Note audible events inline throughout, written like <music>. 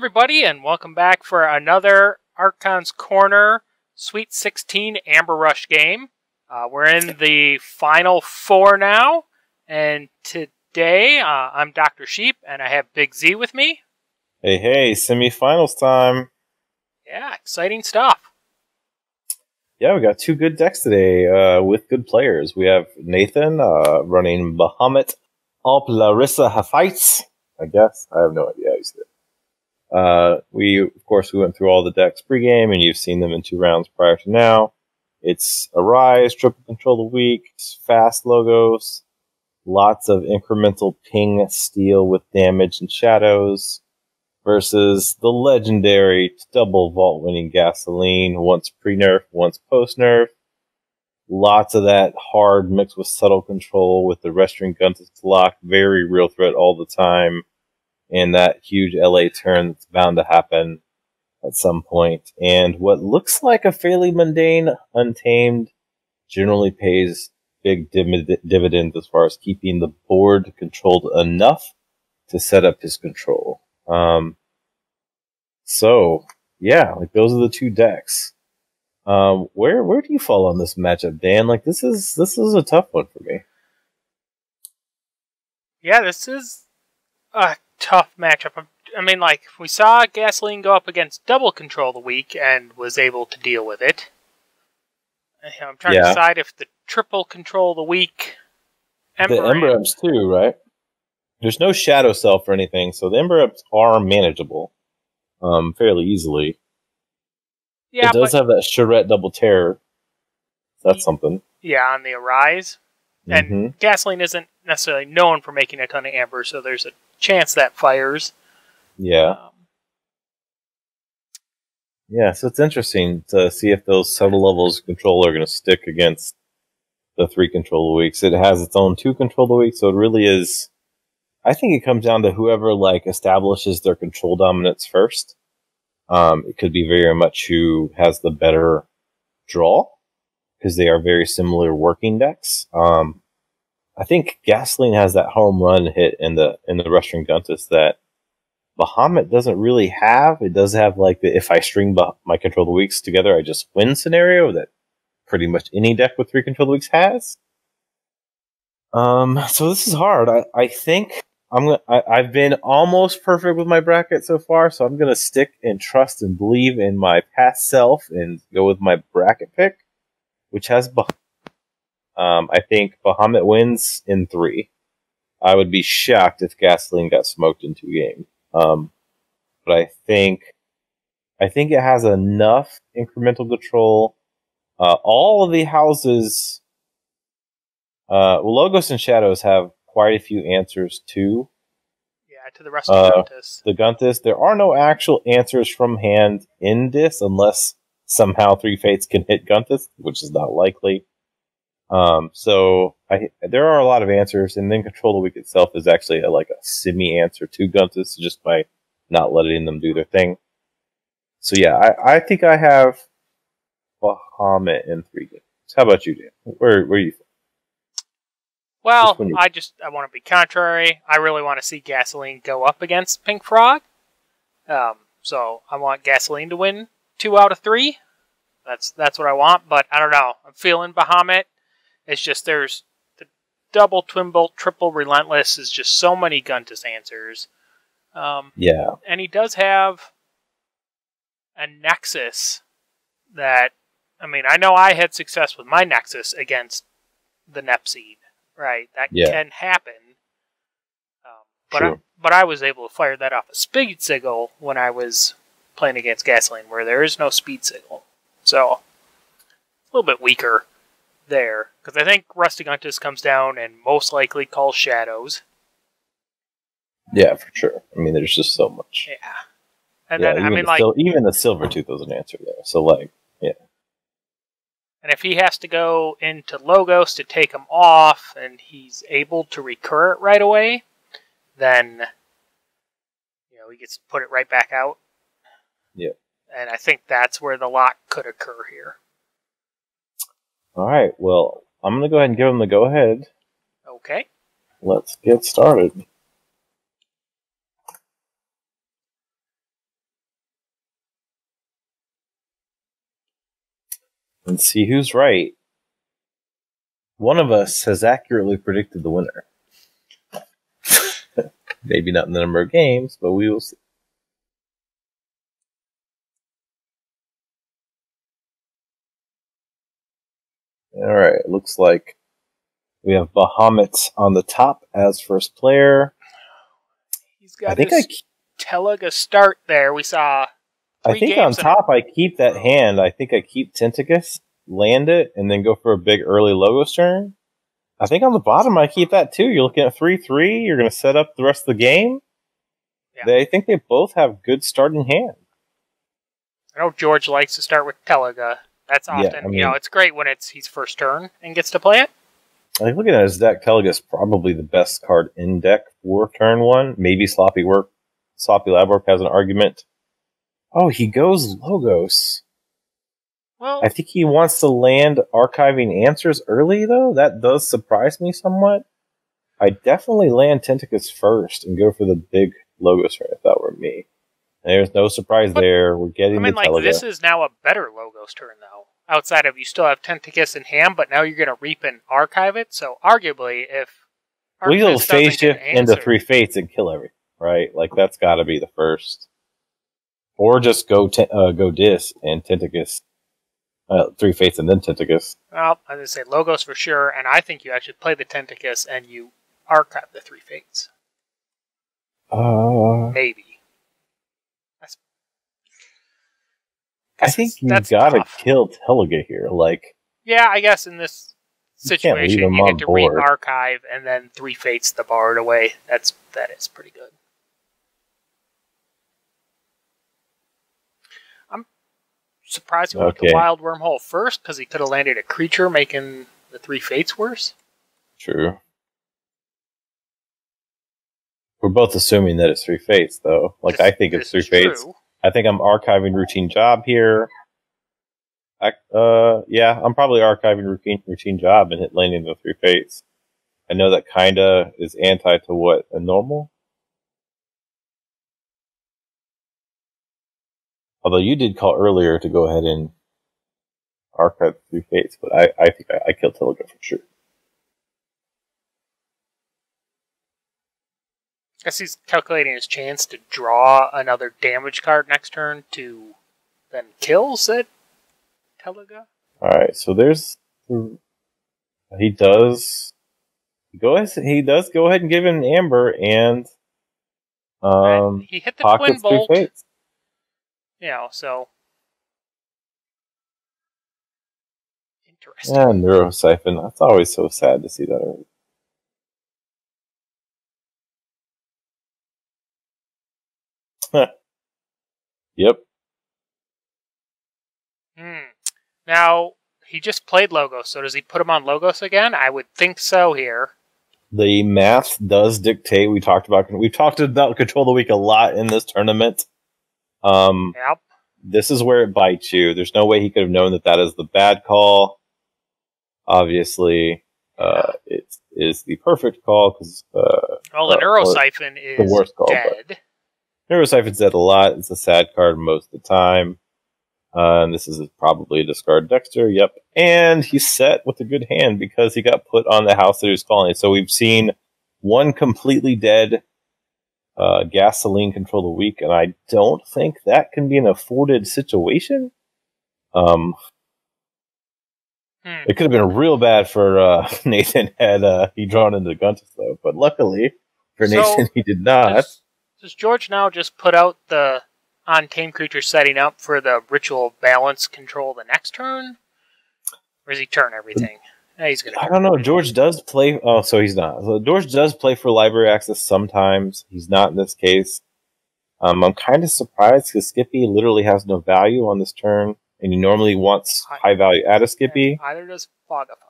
everybody, and welcome back for another Archon's Corner Sweet 16 Amber Rush game. Uh, we're in the final four now, and today uh, I'm Dr. Sheep, and I have Big Z with me. Hey, hey, semifinals time. Yeah, exciting stuff. Yeah, we got two good decks today uh, with good players. We have Nathan uh, running Bahamut Alp Larissa Hafites. I guess. I have no idea how you say it. Uh, we, of course, we went through all the decks pregame, and you've seen them in two rounds prior to now. It's Arise, Triple Control the Weak, fast logos, lots of incremental ping steel with damage and shadows, versus the legendary double vault winning gasoline, once pre nerf, once post nerf. Lots of that hard mixed with subtle control with the Restringuntus lock, very real threat all the time and that huge LA turn that's bound to happen at some point. And what looks like a fairly mundane, untamed, generally pays big div- dividends as far as keeping the board controlled enough to set up his control. Um, so yeah, like those are the two decks. Um, where where do you fall on this matchup, Dan? Like this is this is a tough one for me. Yeah, this is a tough matchup. I mean, like, we saw Gasoline go up against Double Control the weak and was able to deal with it. I'm trying yeah. to decide if the Triple Control the weak. Ember the Ember Imps too, right? There's no Shadow Self or anything, so the Ember Imps are manageable um, fairly easily. Yeah, it does have that Charette double terror. That's something. Yeah, on the Arise. And mm-hmm. Gasoline isn't necessarily known for making a ton of amber, so there's a chance that fires. Yeah. Um, yeah, so it's interesting to see if those subtle levels of control are going to stick against the three control weeks. It has its own two control weeks, so it really is. I think it comes down to whoever like establishes their control dominance first. Um, it could be very much who has the better draw because they are very similar working decks. Um, I think Gasoline has that home run hit in the in the Restringuntus that Bahamut doesn't really have. It does have like the if I string my control the weeks together, I just win scenario that pretty much any deck with three control the weeks has. Um, so this is hard. I, I think I'm gonna. I, I've been almost perfect with my bracket so far, so I'm gonna stick and trust and believe in my past self and go with my bracket pick, which has Bahamut um, I think Bahamut wins in three. I would be shocked if Gasoline got smoked in two games. Um, but I think, I think it has enough incremental control. Uh, all of the houses, uh, Logos and Shadows have quite a few answers too. Yeah, to the rest of uh. The Guntus. There are no actual answers from hand in this unless somehow Three Fates can hit Guntus, which is not likely. Um, so I, there are a lot of answers, and then Control the Weak itself is actually a, like a semi answer to Guntus just by not letting them do their thing. So yeah, I, I think I have Bahamut in three games. How about you, Dan? Where where you? Well, I just I want to be contrary. I really want to see Gasoline go up against Pink Frog. Um, so I want Gasoline to win two out of three. That's that's what I want. But I don't know. I'm feeling Bahamut. It's just there's the double twin bolt, triple relentless is just so many Guntus answers. Um, yeah, and he does have a Nexus that I mean I know I had success with my Nexus against the Nepseed, right? That yeah. can happen. Um, but sure. I, but I was able to fire that off a speed sigil when I was playing against gasoline, where there is no speed sigil, so a little bit weaker there because I think Rusty Guntus comes down and most likely calls shadows. Yeah, for sure. I mean, there's just so much. Yeah, and yeah, then I mean, like sil- even the silver tooth was an answer there. So like, yeah. And if he has to go into Logos to take him off, and he's able to recur it right away, then you know he gets to put it right back out. Yeah. And I think that's where the lock could occur here. All right. Well, I'm going to go ahead and give him the go ahead. Okay. Let's get started. And see who's right. One of us has accurately predicted the winner. <laughs> Maybe not in the number of games, but we will see. All right, looks like we have Bahamut on the top as first player. He's got I think I Teliga start there. We saw. I think on top I keep that hand. I think I keep Tentacus, land it, and then go for a big early Logos turn. I think on the bottom I keep that too. You're looking at three three. You're going to set up the rest of the game. Yeah. They I think they both have good starting hand. I know George likes to start with Teliga. That's often, yeah, I mean, you know, it's great when it's he's first turn and gets to play it. Like looking at his deck, Teliga's probably the best card in deck for turn one. Maybe Sloppy Work, Sloppy Lab Work has an argument. Oh, he goes Logos. Well, I think he wants to land archiving answers early, though. That does surprise me somewhat. I definitely land Tentacus first and go for the big Logos right if that were me. There's no surprise but, there. We're getting. I mean, like this is now a better Logos turn, though. Outside of you still have Tentacus and Ham, but now you're going to reap and archive it. So arguably, if we'll phase shift into three fates and kill everything, right? Like that's got to be the first, or just go te- uh, go dis and Tentacus, uh, three fates and then Tentacus. Well, I was gonna say Logos for sure, and I think you actually play the Tentacus and you archive the three fates. Uh, maybe. I think you gotta tough. kill Teliga here. Like, yeah, I guess in this situation you, you get to re-archive and then three fates the bard away. That's that is pretty good. I'm surprised he went okay. with the wild wormhole first because he could have landed a creature, making the three fates worse. True. We're both assuming that it's three fates, though. Like this, I think it's three fates. True. I think I'm archiving routine job here. I, uh, yeah, I'm probably archiving routine routine job and hit landing the three fates. I know that kinda is anti to what a normal. Although you did call earlier to go ahead and archive three fates, but I, I think I, I killed Teliga for sure. Guess he's calculating his chance to draw another damage card next turn to then kill said Teliga. Alright, so there's he does go ahead he does go ahead and give him an amber and um he hit the twin bolt. You know, so interesting. Yeah, Neuro Syphon. That's always so sad to see that. <laughs> yep. Hmm. Now he just played Logos, so does he put him on Logos again? I would think so here. The math does dictate. We talked about we've talked about control of the weak a lot in this tournament. Um, yep. This is where it bites you. There's no way he could have known that that is the bad call. Obviously, uh, it is the perfect call because uh, well, the uh, Neuro Syphon is the worst call, dead. Neuro Syphon's dead a lot. It's a sad card most of the time. Uh, and this is probably a discard Dextre. Yep. And he's set with a good hand because he got put on the house that he was calling. So we've seen one completely dead uh, gasoline control the weak, and I don't think that can be an afforded situation. Um, hmm. It could have been real bad for uh, <laughs> Nathan had uh, he drawn into Guntus though, but luckily for so Nathan he did not. Does George now just put out the on tame creature setting up for the ritual balance control the next turn? Or does he turn everything? He's gonna. I don't know. George does play. Oh, so he's not. So George does play for library access sometimes. He's not in this case. Um, I'm kind of surprised because Skippy literally has no value on this turn, and he normally wants high value out of Skippy. Either does Fogify.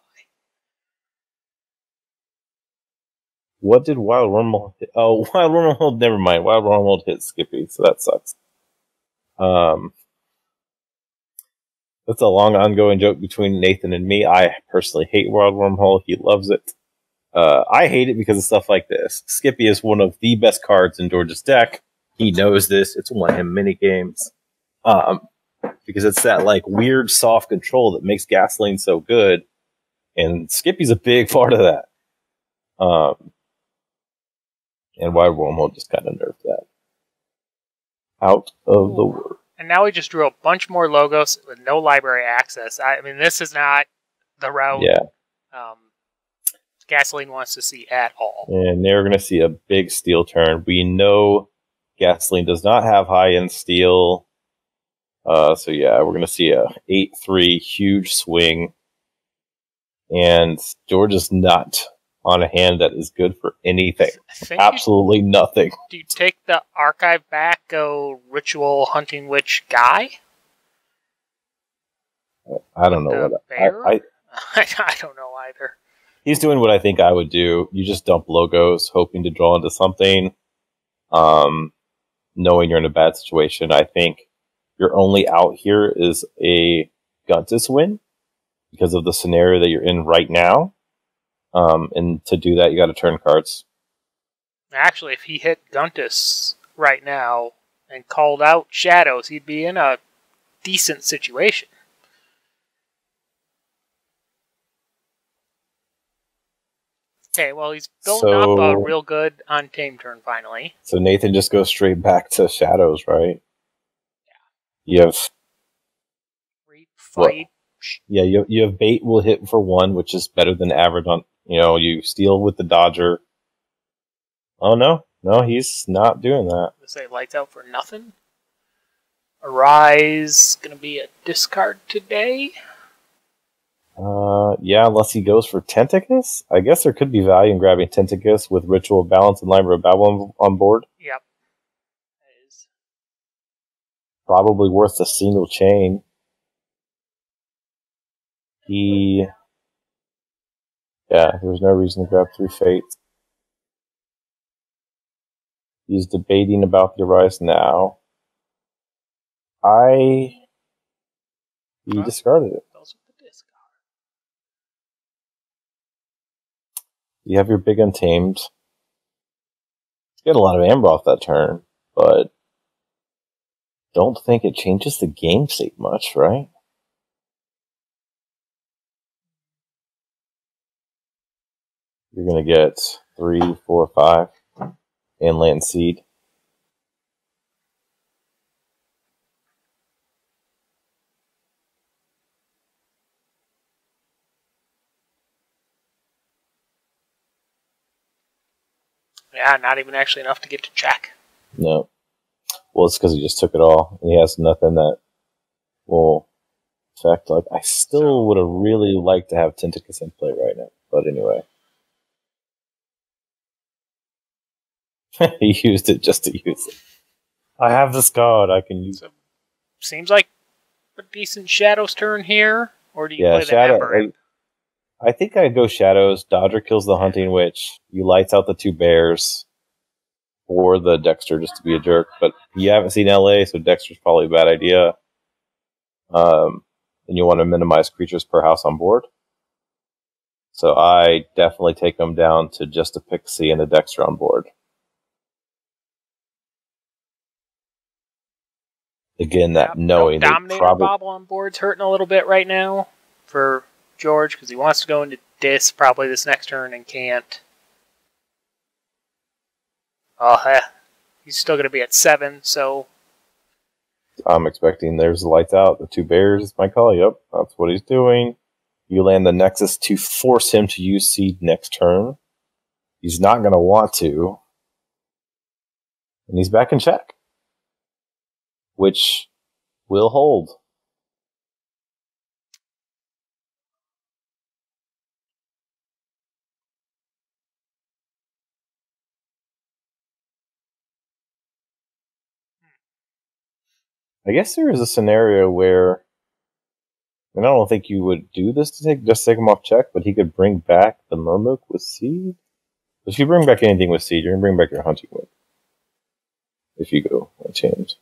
What did Wild Wormhole hit? Oh, <laughs> Wild Wormhole, never mind. Wild Wormhole hit Skippy, so that sucks. Um, that's a long ongoing joke between Nathan and me. I personally hate Wild Wormhole. He loves it. Uh, I hate it because of stuff like this. Skippy is one of the best cards in George's deck. He knows this. It's one of him mini games. Um, because it's that like weird soft control that makes gasoline so good, and Skippy's a big <laughs> part of that. Um, and Wild Wormhole just kind of nerfed that out of Ooh. the world. And now we just drew a bunch more logos with no library access. I mean, this is not the route. Yeah. Um, Gasoline wants to see at all. And they're going to see a big steel turn. We know Gasoline does not have high end steel. Uh, so yeah, we're going to see a 8-3 huge swing. And George is not on a hand that is good for anything. <laughs> Absolutely you, nothing. Do you take the archive back, go ritual hunting witch guy? I don't know what I, I, <laughs> I don't know either he's doing what I think I would do. You just dump logos, hoping to draw into something. Um, knowing you're in a bad situation, I think your only out here is a Guntus win because of the scenario that you're in right now. Um, and to do that, you got to turn cards. Actually, if he hit Guntus right now and called out Shadows, he'd be in a decent situation. Okay, well, he's building so, up a real good untamed turn finally. So Nathan just goes straight back to shadows, right? Yeah. You have. fight. yeah, you, you have bait will hit for one, which is better than average on. You know, you steal with the Dodger. Oh, no. No, he's not doing that. Say lights out for nothing. Arise, gonna be a discard today. Uh, yeah, unless he goes for Tentacus. I guess there could be value in grabbing Tentacus with Ritual Balance and Library of Babel on, on board. Yep. That is. Probably worth a single chain. He. Yeah, there's no reason to grab three fates. He's debating about the rise now. I. He huh? discarded it. You have your big untamed. You get a lot of amber off that turn, but don't think it changes the game state much, right? You're gonna get three, four, five, and land seed. Yeah, not even actually enough to get to check. No. Well, it's because he just took it all. He has nothing that will affect. Like, I still would have really liked to have Tentacus in play right now. But anyway. <laughs> he used it just to use it. I have this card. I can use so, Seems like a decent Shadow's turn here. Or do you yeah, play the Shadow, I think I'd go Shadows. Dodger kills the Hunting Witch. You lights out the two bears. Or the Dextre just to be a jerk. But you haven't seen LA, so Dextre's probably a bad idea. Um, and you want to minimize creatures per house on board. So I definitely take them down to just a Pixie and a Dextre on board. Again, that knowing no Dominator probably... Bauble on board's hurting a little bit right now for George because he wants to go into Dis probably this next turn and can't. Oh, eh. he's still going to be at seven, so. I'm expecting there's the lights out. The two bears is my call. Yep, that's what he's doing. You land the Nexus to force him to use seed next turn. He's not going to want to. And he's back in check. Which will hold. I guess there is a scenario where, and I don't think you would do this to take just take him off check, but he could bring back the Murmook with seed. If you bring back anything with seed, you're gonna bring back your hunting whip. If you go change.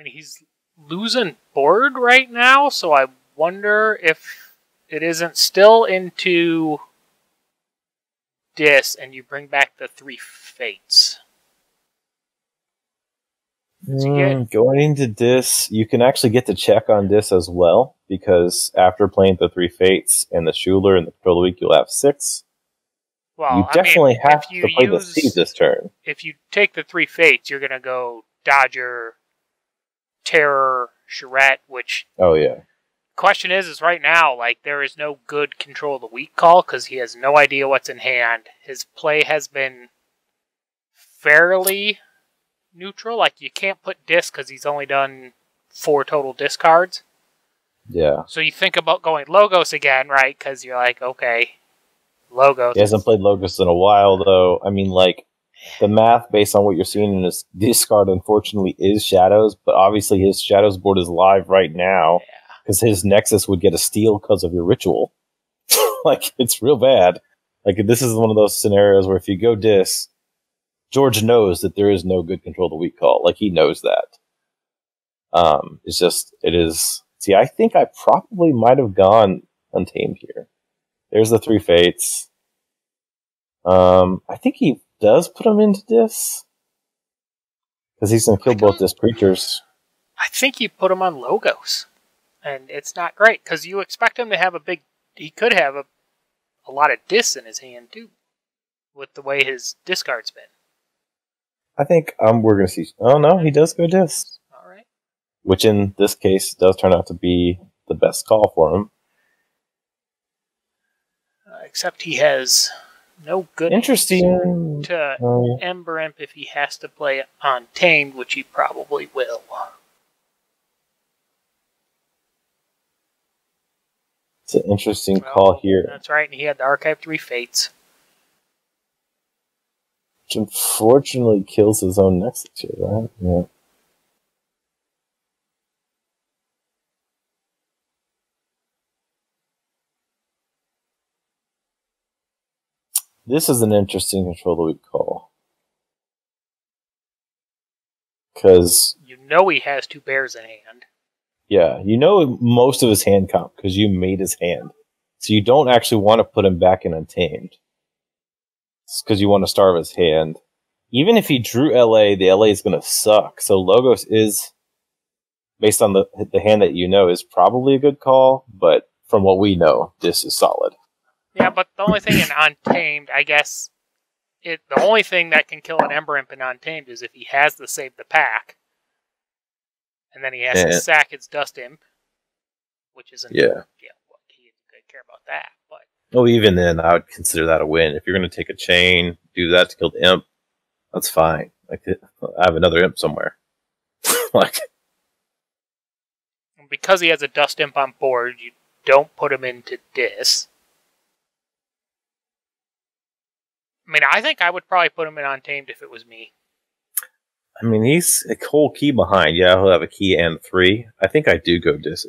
I mean, he's losing board right now, so I wonder if it isn't still into Dis and you bring back the three fates. Mm, going into Dis, you can actually get to check on Dis as well because after playing the three fates and the Shooler and the Control of the Weak, you'll have six. Well, you definitely I mean, have to play use, the seed this turn. If you take the three fates, you're going to go Dodger, Terror, Charette, which. Oh, yeah. Question is, is right now, like, there is no good Control of the Weak call because he has no idea what's in hand. His play has been fairly neutral. Like, you can't put Dis because he's only done four total discards. Yeah. So you think about going Logos again, right? Because you're like, okay, Logos. He hasn't played Logos in a while, though. I mean, like, the math based on what you're seeing in this discard, unfortunately, is Shadows, but obviously his Shadows board is live right now because his Nexus would get a steal because of your ritual. <laughs> like, it's real bad. Like, this is one of those scenarios where if you go Dis, George knows that there is no good control of the weak call. Like, he knows that. Um, it's just, it is. See, I think I probably might have gone untamed here. There's the three fates. Um, I think he does put him into this because he's gonna kill both his creatures. I think you put him on logos, and it's not great because you expect him to have a big. He could have a a lot of dis in his hand too, with the way his discard's been. I think um we're gonna see. Oh no, he does go dis. All right. Which in this case does turn out to be the best call for him except he has no good interesting to uh, Ember Imp if he has to play Untamed, which he probably will. It's an interesting well, call here. That's right, and he had the Archive 3 Fates. Which unfortunately kills his own Nexus here, right? Yeah. This is an interesting control that we call. Because. You know he has two bears in hand. Yeah, you know most of his hand count because you made his hand. So you don't actually want to put him back in Untamed. because you want to starve his hand. Even if he drew LA, the LA is going to suck. So Logos is, based on the, the hand that you know, is probably a good call, but from what we know, this is solid. Yeah, but the only thing in Untamed, I guess, it the only thing that can kill an Ember Imp in Untamed is if he has to save the pack, and then he has to sack its Dust Imp, which isn't yeah. Yeah, well, he doesn't care about that. But oh, even then, I would consider that a win. If you're going to take a chain, do that to kill the Imp, that's fine. Like I have another Imp somewhere. <laughs> like because he has a Dust Imp on board, you don't put him into Dis. I mean, I think I would probably put him in Untamed if it was me. I mean, he's a whole key behind. Yeah, he'll have a key and three. I think I do go Dis.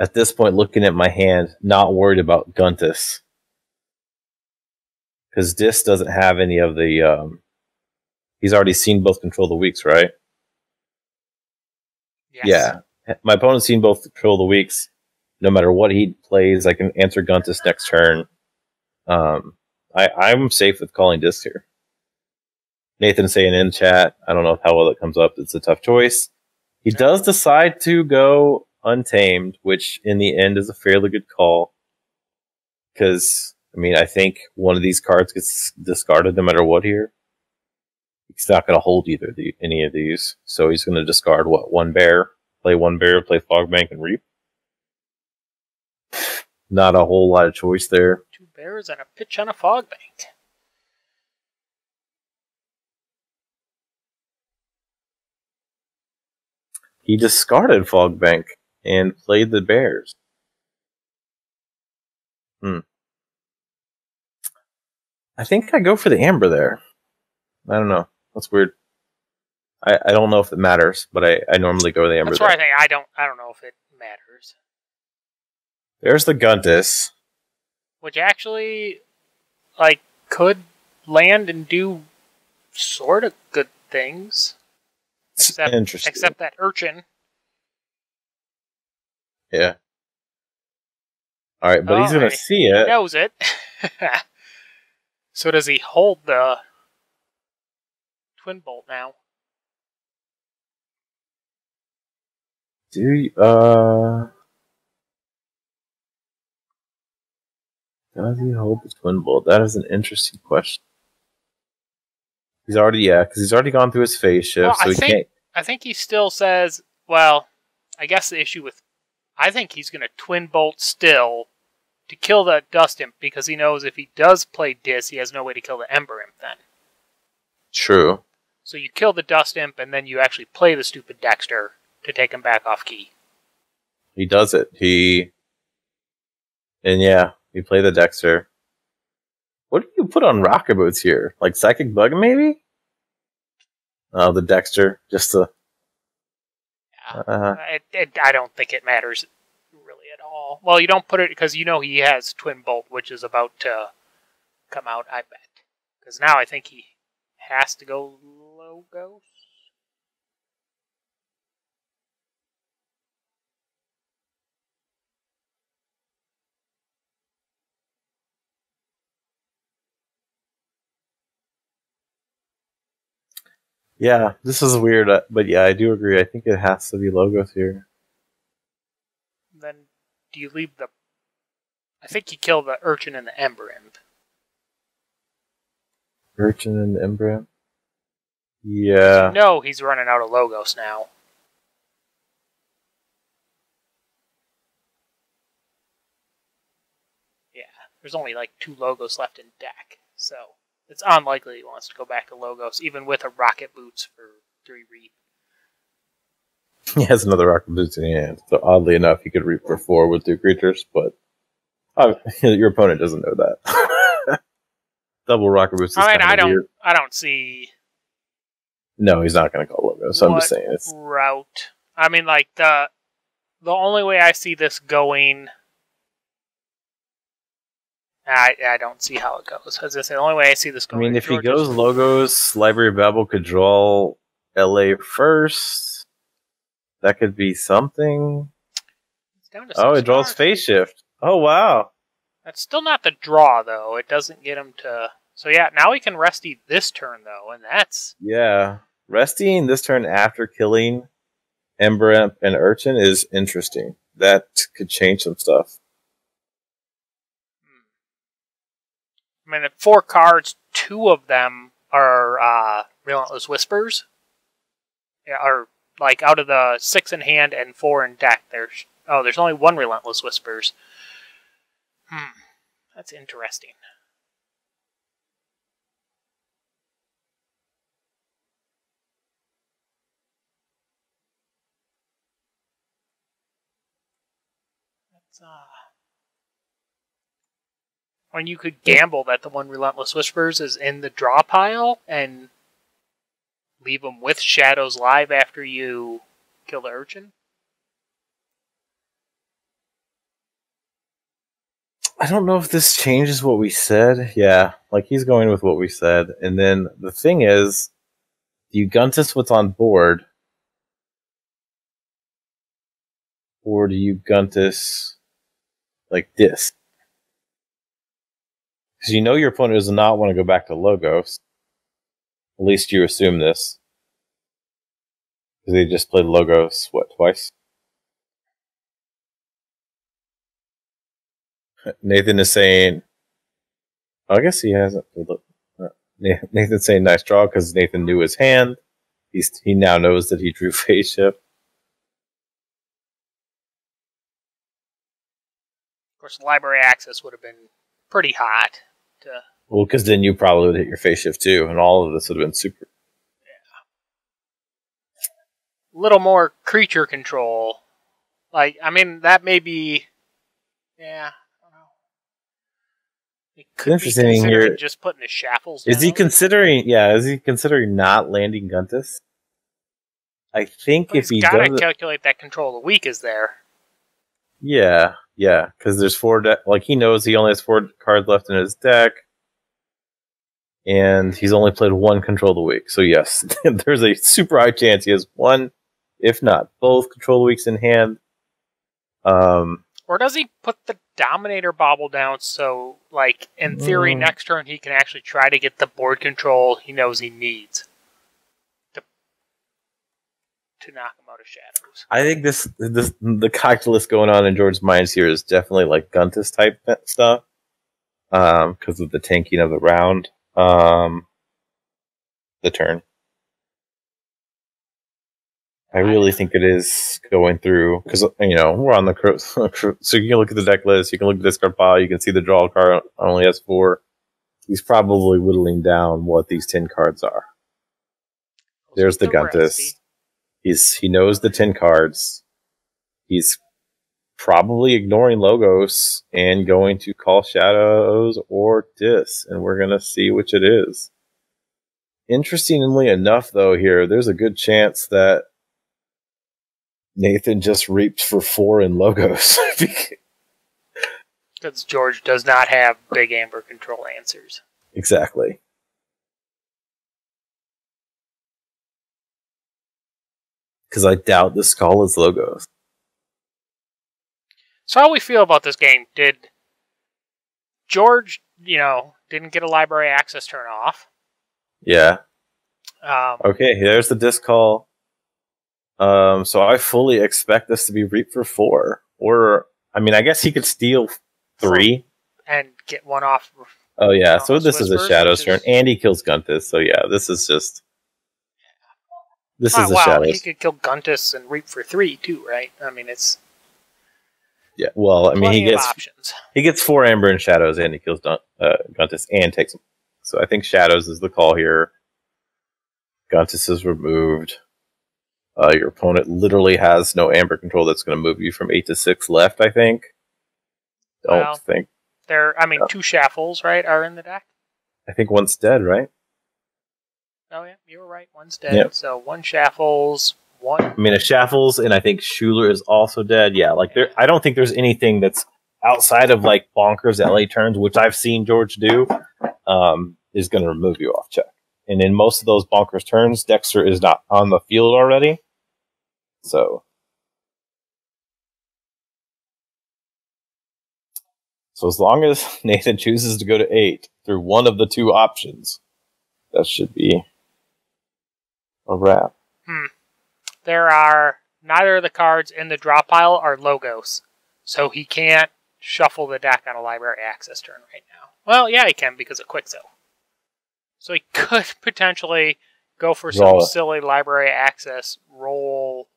At this point, looking at my hand, not worried about Guntus. Because Dis doesn't have any of the. Um, he's already seen both Control the Weeks, right? Yes. Yeah. My opponent's seen both Control the Weeks no matter what he plays, I can answer Guntus next turn. Um, I, I'm safe with calling Dis here. Nathan saying in chat, I don't know how well it comes up. It's a tough choice. He does decide to go untamed, which in the end is a fairly good call. Because, I mean, I think one of these cards gets discarded no matter what here. He's not going to hold either the, any of these. So he's going to discard what? One bear, play one bear, play fog bank, and reap not a whole lot of choice there. Two bears and a pitch on a fog bank. He discarded fog bank and played the bears. Hmm. I think I go for the amber there. I don't know. That's weird. I, I don't know if it matters, but I, I normally go the amber. That's why I think I don't I don't know if it. There's the Guntus. Which actually, like, could land and do sort of good things. Except, Interesting. Except that urchin. Yeah. All right, but he's gonna see it. He knows it. <laughs> so does he hold the Twin Bolt now. Do you, uh. Does he hold the Twin Bolt? That is an interesting question. He's already, yeah, because he's already gone through his phase shift, well, so I he think, can't. I think he still says, well, I guess the issue with. I think he's going to Twin Bolt still to kill the Dust Imp because he knows if he does play Dis, he has no way to kill the Ember Imp then. True. So you kill the Dust Imp and then you actually play the stupid Dextre to take him back off key. He does it. He. And yeah, you play the Dextre. What do you put on rocket boots here? Like Psychic Bug, maybe? Oh, the Dextre, just to. Yeah. Uh, it, it, I don't think it matters really at all. Well, you don't put it because you know he has Twin Bolt, which is about to come out, I bet. Because now I think he has to go Logos. Yeah, this is weird, uh, but yeah, I do agree. I think it has to be logos here Then do you leave the? I think you kill the urchin and the ember imp. Urchin and ember imp. Yeah. No, he's running out of logos now. Yeah, there's only like two logos left in deck, so it's unlikely he wants to go back to logos, even with a rocket boots for three reap. He has another rocket boots in hand, so oddly enough, he could reap for four with two creatures, but uh, <laughs> your opponent doesn't know that. <laughs> Double rocket boots. I mean, I don't, weird. I don't see. No, he's not going to call Logos. So I'm just saying it's route. I mean, like the the only way I see this going. I, I don't see how it goes. Say, the only way I see this going. I mean, if he goes logos, Library of Babel could draw LA first that could be something. oh, it draws phase shift. Oh wow. That's still not the draw though. It doesn't get him to. So yeah, now he can resty this turn though, and that's yeah. Resting this turn after killing Ember and Urchin is interesting. That could change some stuff. I mean, four cards, two of them are uh, Relentless Whispers. Yeah, are like out of the six in hand and four in deck, there's oh, there's only one Relentless Whispers. Hmm, that's interesting. That's uh. When you could gamble that the one Relentless Whispers is in the draw pile and leave them with Shadows live after you kill the urchin? I don't know if this changes what we said. Yeah, like he's going with what we said. And then the thing is, do you Guntus what's on board? Or do you Guntus like this? Because you know your opponent does not want to go back to Logos. At least you assume this. Because they just played Logos, what, twice? <laughs> Nathan is saying, I guess he hasn't. Uh, <laughs> Nathan's saying nice draw because Nathan knew his hand. He's he now knows that he drew <laughs> phase shift. Of course, library access would have been pretty hot to well, because then you probably would hit your phase shift too, and all of this would have been super. Yeah. Little more creature control. Like, I mean, that may be. Yeah. It's interesting here. Just putting the shackles. Is he considering? Yeah, is he considering not landing Guntus? I think but if he gotta does calculate that control of the weak is there. Yeah, yeah, because there's four. De- like he knows he only has four cards left in his deck and he's only played one control of the weak. So yes, <laughs> there's a super high chance he has one, if not both, control of the weeks in hand. Um, or does he put the Dominator bauble down so, like, in theory, mm. next turn he can actually try to get the board control he knows he needs? To knock him out of shadows. I think this this the calculus going on in George's minds here is definitely like Guntus type stuff, um, because of the tanking of the round, um, the turn. I really think it is going through because you know we're on the <laughs> so you can look at the deck list, you can look at the discard pile, you can see the draw card only has four. He's probably whittling down what these ten cards are. There's the Guntus. He's he knows the ten cards. He's probably ignoring logos and going to call shadows or dis, and we're gonna see which it is. Interestingly enough, though, here there's a good chance that Nathan just reaped for four in logos. <laughs> Because George does not have big amber control answers. Exactly. Because I doubt the skull is logos. So how we feel about this game? Did George, you know, didn't get a library access turn off? Yeah. Um, okay, there's the Dis call. Um, so I fully expect this to be reaped for four. Or, I mean, I guess he could steal three. And get one off. Oh, yeah. So this is a Shadows turn. And he kills Guntus. So, yeah, this is just. This oh, is a wow, Shadows. He could kill Guntus and Reap for three, too, right? I mean, it's. Yeah, well, I mean, he gets options. he gets four Amber and Shadows, and he kills Dun- uh, Guntus and takes him. So I think Shadows is the call here. Guntus is removed. Uh, your opponent literally has no amber control that's going to move you from eight to six left. I think. Don't well, think. There, I mean, two Shaffles, right, are in the deck. I think one's dead, right? Oh yeah, you were right. One's dead. Yep. So one Shaffles, one. I mean, a Shaffles, and I think Shooler is also dead. Yeah, like there. I don't think there's anything that's outside of like bonkers LA turns, which I've seen George do, um, is going to remove you off check. And in most of those bonkers turns, Dextre is not on the field already. So, so as long as <laughs> Nathan chooses to go to eight through one of the two options, that should be a wrap. Hmm. There are neither of the cards in the draw pile are logos, so he can't shuffle the deck on a library access turn right now. Well, yeah, he can because of Quicksilver. So he <laughs> could potentially go for some silly library access roll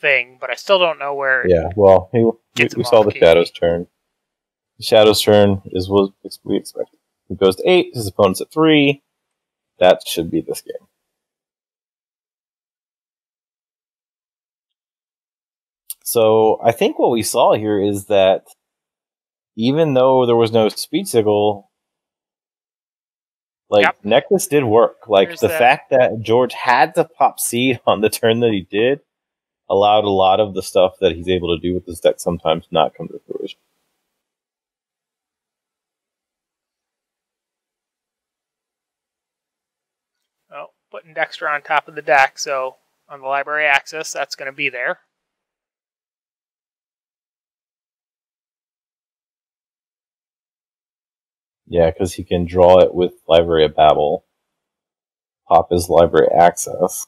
thing, but I still don't know where. Yeah, well, he, we, we saw the Shadows turn. The Shadows turn is what we expected. He goes to eight, his opponent's at three. That should be this game. So I think what we saw here is that even though there was no speed sigil, like yep. Nexus did work. Like There's the that. fact that George had to pop seed on the turn that he did allowed a lot of the stuff that he's able to do with this deck sometimes not come to fruition. Well, putting Dextre on top of the deck, so on the library access, that's going to be there. Yeah, because he can draw it with Library of Babel, pop his library access.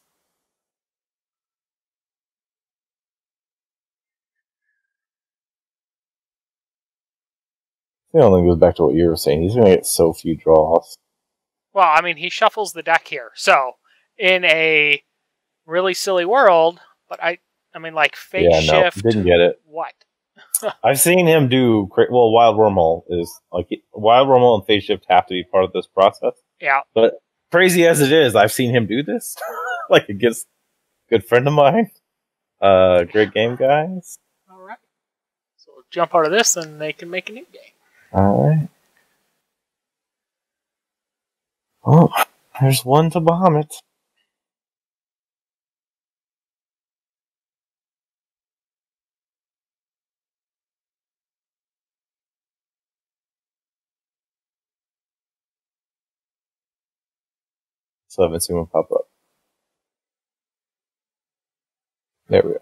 It goes back to what you were saying. He's going to get so few draws. Well, I mean, he shuffles the deck here. So, in a really silly world, but I, I mean, like face yeah, no, shift. Didn't get it. What? I've seen him do well. Wild Wormhole is like Wild Wormhole and Phase Shift have to be part of this process. Yeah, but crazy as it is, I've seen him do this <laughs> like against a good friend of mine. Uh, great game, guys. All right, so jump out of this, and they can make a new game. Alright. Oh, there's one to Bahamut. So I haven't seen one pop up. There we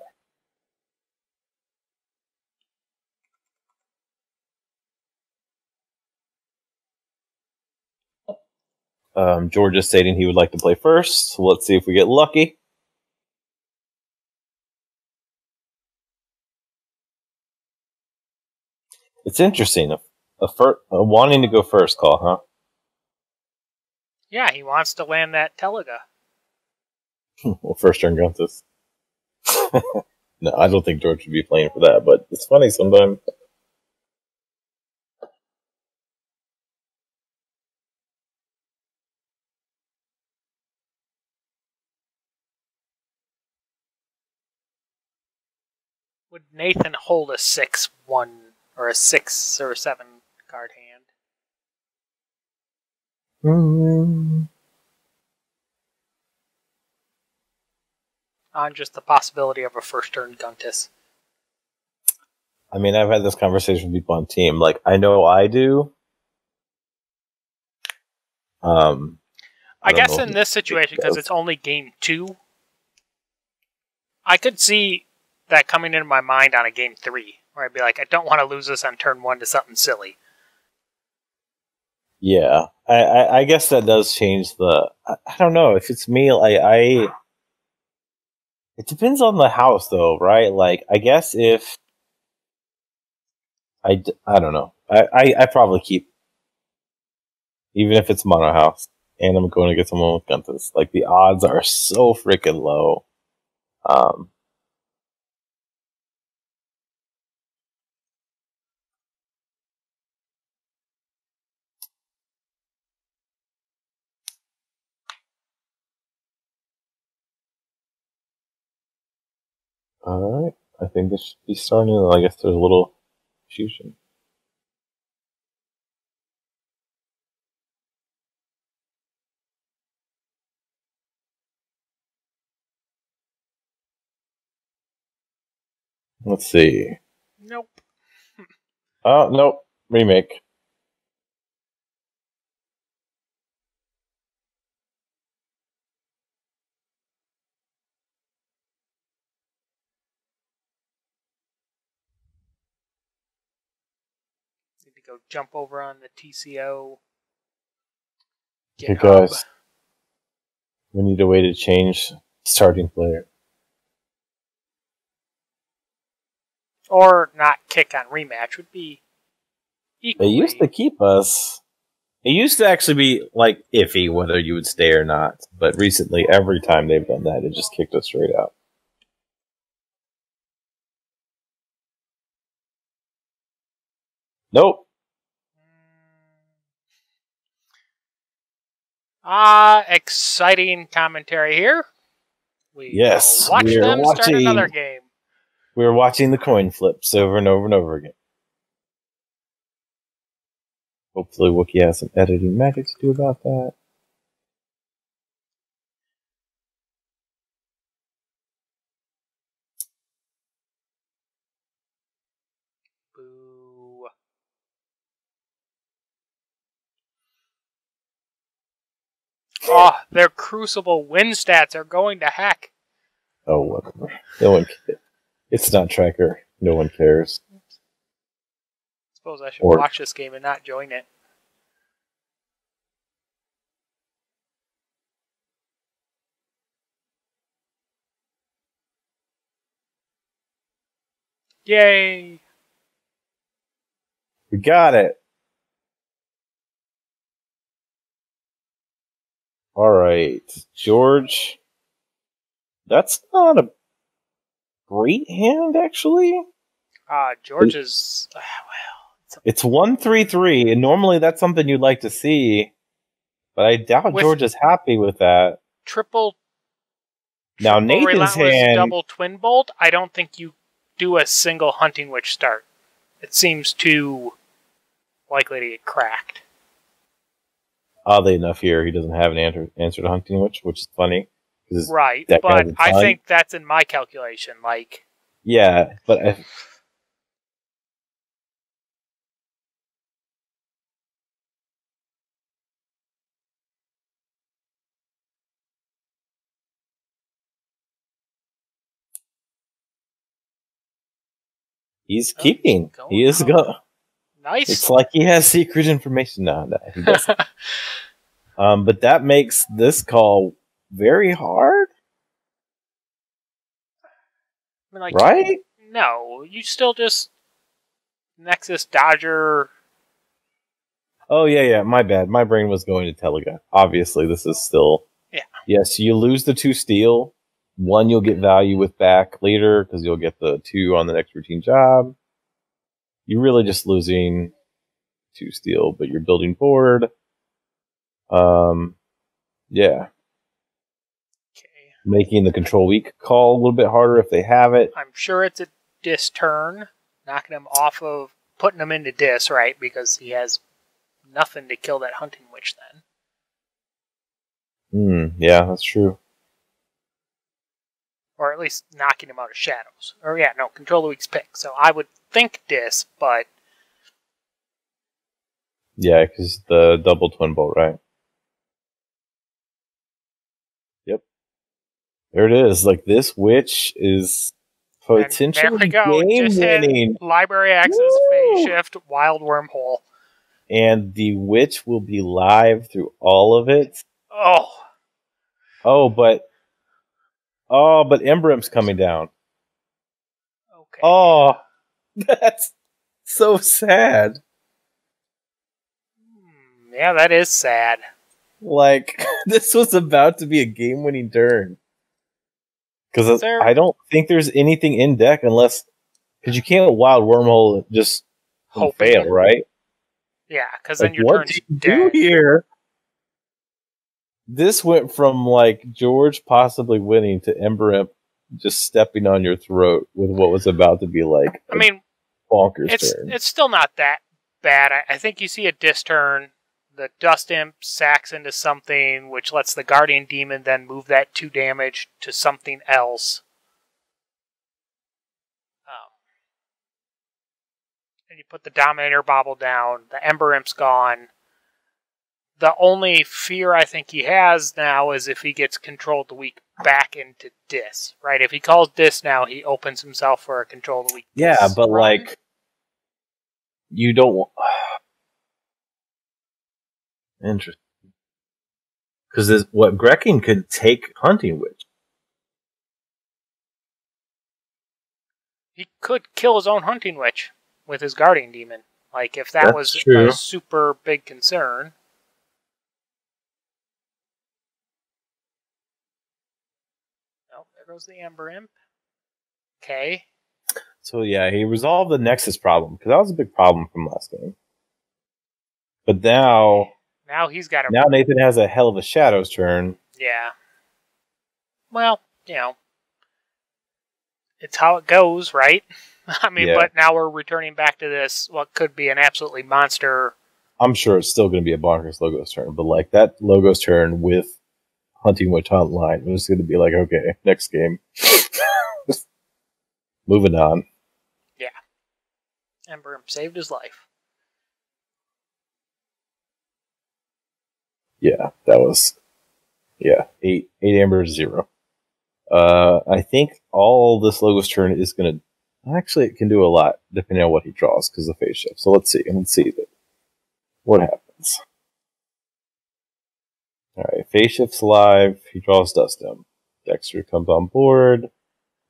are. Um, George is stating he would like to play first. Let's see if we get lucky. It's interesting. A, a fir- a wanting to go first call, huh? Yeah, he wants to land that Teliga. <laughs> well, first turn Guntus. <laughs> no, I don't think George would be playing for that, but it's funny sometimes. Would Nathan hold a six one or a six or a seven card hand? Mm. On just the possibility of a first turn Guntus. I mean, I've had this conversation with people on team. Like, I know I do. Um, I, I guess in this situation, because it's only game two, I could see that coming into my mind on a game three, where I'd be like, I don't want to lose this on turn one to something silly. Yeah, I, I, I guess that does change the. I, I don't know if it's me. Like I, it depends on the house, though, right? Like I guess if I, I don't know. I, I, I probably keep even if it's mono house and I'm going to get someone with Guntus. Like the odds are so freaking low. Um, Alright, I think this should be starting. I guess there's a little fusion. Let's see. Nope. <laughs> oh, nope. Remake. go jump over on the TCO. Hey guys, we need a way to change starting player. Or not kick on rematch would be. Equally. They used to keep us. It used to actually be like iffy whether you would stay or not, but recently, every time they've done that, it just kicked us straight out. Nope. Ah, exciting commentary here. We yes, watch them watching, start another game. We are watching the coin flips over and over and over again. Hopefully, Wookie has some editing magic to do about that. Oh, their Crucible win stats are going to heck. Oh, whatever. No one. Cares. It's not tracker. No one cares. I Suppose I should or, watch this game and not join it. Yay! We got it. All right, George. That's not a great hand, actually. Uh, George is uh, <sighs> well. It's, one three three, and normally that's something you'd like to see, but I doubt George is happy with that. Triple. Now triple Nathan's hand double twin bolt. I don't think you do a single hunting witch start. It seems too likely to get cracked oddly enough, here he doesn't have an answer, answer to hunting witch, which is funny. Right, but I think that's in my calculation. Like, yeah, but I, He's oh, keeping. He is going. Nice. It's like he has secret information. No, no, he doesn't. <laughs> um, but that makes this call very hard. I mean, like, right? No, you still just Nexus Dodger. Oh yeah, yeah. My bad. My brain was going to Telegath. Obviously, this is still. Yeah. Yes, you lose the two steel. One you'll get value with back later because you'll get the two on the next routine job. You're really just losing two steel, but you're building board. Um, yeah. Okay. Making the control weak call a little bit harder if they have it. I'm sure it's a dis turn, knocking him off of putting him into dis, right? Because he has nothing to kill that hunting witch then. Hmm, yeah, that's true. Or at least knocking him out of shadows. Or yeah, no, control the weak's pick. So I would think this, but Yeah, because the double twin bolt, right? Yep. There it is. Like this witch is potentially there we go. game Just hit winning, library access, Woo! phase shift, wild wormhole. and the witch will be live through all of it. Oh, Oh, but oh, but Ember Imp's coming down. okay. Oh, <laughs> that's so sad. Hmm, yeah, that is sad. Like <laughs> this was about to be a game-winning turn. Because There- I don't think there's anything in deck unless because you can't wild wormhole just and Hoping. fail, right? Yeah, because then your what turn's do you do here? This went from like George possibly winning to Ember Imp just stepping on your throat with what was about to be like I mean, bonkers it's turn. it's still not that bad. I, I think you see a dis turn. The Dust Imp sacks into something, which lets the Guardian Demon then move that two damage to something else. Um, and you put the Dominator Bauble down. The Ember Imp's gone. The only fear I think he has now is if he gets controlled the weak back into Dis. Right? If he calls Dis now, he opens himself for a control of the weak. yeah, but run. like you don't want. <sighs> Interesting. Because what Grekin could take Hunting Witch. he could kill his own hunting witch with his guardian demon. Like if that That's was true. a super big concern. Oh, the Ember Imp. Okay. So yeah, he resolved the Nexus problem because that was a big problem from last game. But now, Now he's got a now Nathan has a hell of a Shadows turn. yeah. Well, you know, it's how it goes, right? <laughs> I mean, Yeah. but now we're returning back to this what could be an absolutely monster. I'm sure it's still going to be a bonkers Logos turn, but like that Logos turn with Hunting Witch Hotline was going to be like, okay, next game. <laughs> Moving on. Ember Imp saved his life. Yeah, that was yeah eight eight amber zero. Uh, I think all this Logos turn is going to actually it can do a lot depending on what he draws because of phase shift. So let's see. Let's see what happens. All right, phase shift's live. He draws Dustem. Dextre comes on board.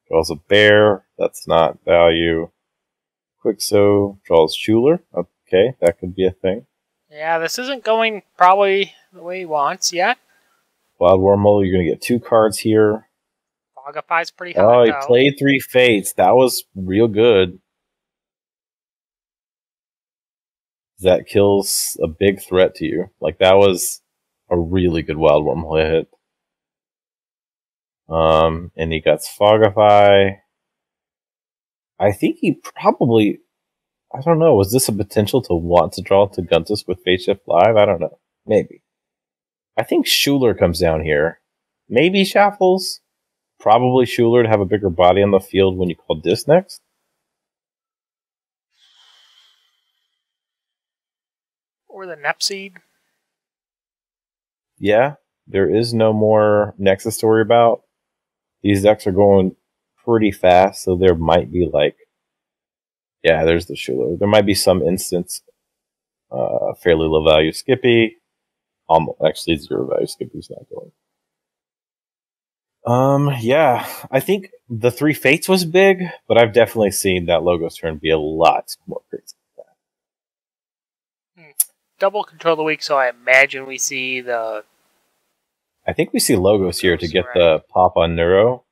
Draws a bear. That's not value. Quixo draws Shooler. Okay, that could be a thing. Yeah, this isn't going probably the way he wants yet. Wild Wormhole, you're going to get two cards here. Fogify's pretty hot. Oh, he though. played three fates. That was real good. That kills a big threat to you. Like that was a really good wild wormhole hit. Um, and he got Fogify. I think he probably, I don't know, was this a potential to want to draw to Guntus with Phase Shift Live? I don't know. Maybe. I think Shooler comes down here. Maybe Shaffles probably Shooler to have a bigger body on the field when you call Dis next. Or the Nepseed. Yeah, there is no more Nexus to worry about. These decks are going pretty fast, so there might be like, yeah, there's the Shooler. There might be some instance, uh, fairly low value Skippy. Um, actually, zero value Skippy's not going. Um, yeah, I think the three fates was big, but I've definitely seen that Logos turn be a lot more crazy. Hmm. Double control the weak, so I imagine we see the. I think we see Logos here to get the pop on Neuro.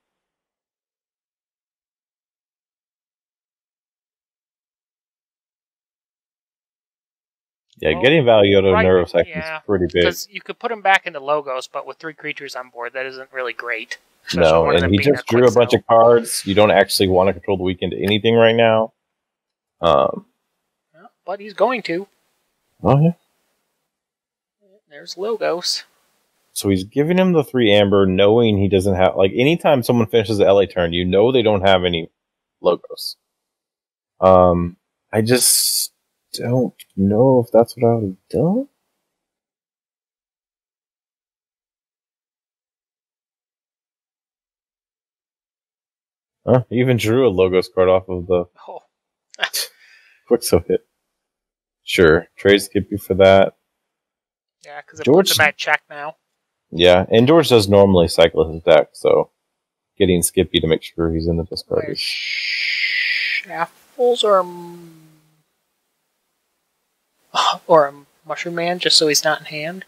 Yeah, well, getting value out of right, Neuro Syphon yeah, is pretty big. Because you could put him back into Logos, but with three creatures on board, that isn't really great. No, and he just drew a bunch of cards. You don't actually want to control the weekend anything right now. Um, but he's going to. Oh yeah. There's Logos. So he's giving him the three amber, knowing he doesn't have like anytime someone finishes the LA turn, you know they don't have any logos. Um, I just don't know if that's what I would have done. Huh? He even drew a logos card off of the oh. <laughs> Quixo hit. Sure, trade Skippy for that. Yeah, because it George, puts him at check now. Yeah, and George does normally cycle his deck, so getting Skippy to make sure he's in the discard is. Shuffles or <sighs> or a Mushroom Man, just so he's not in hand.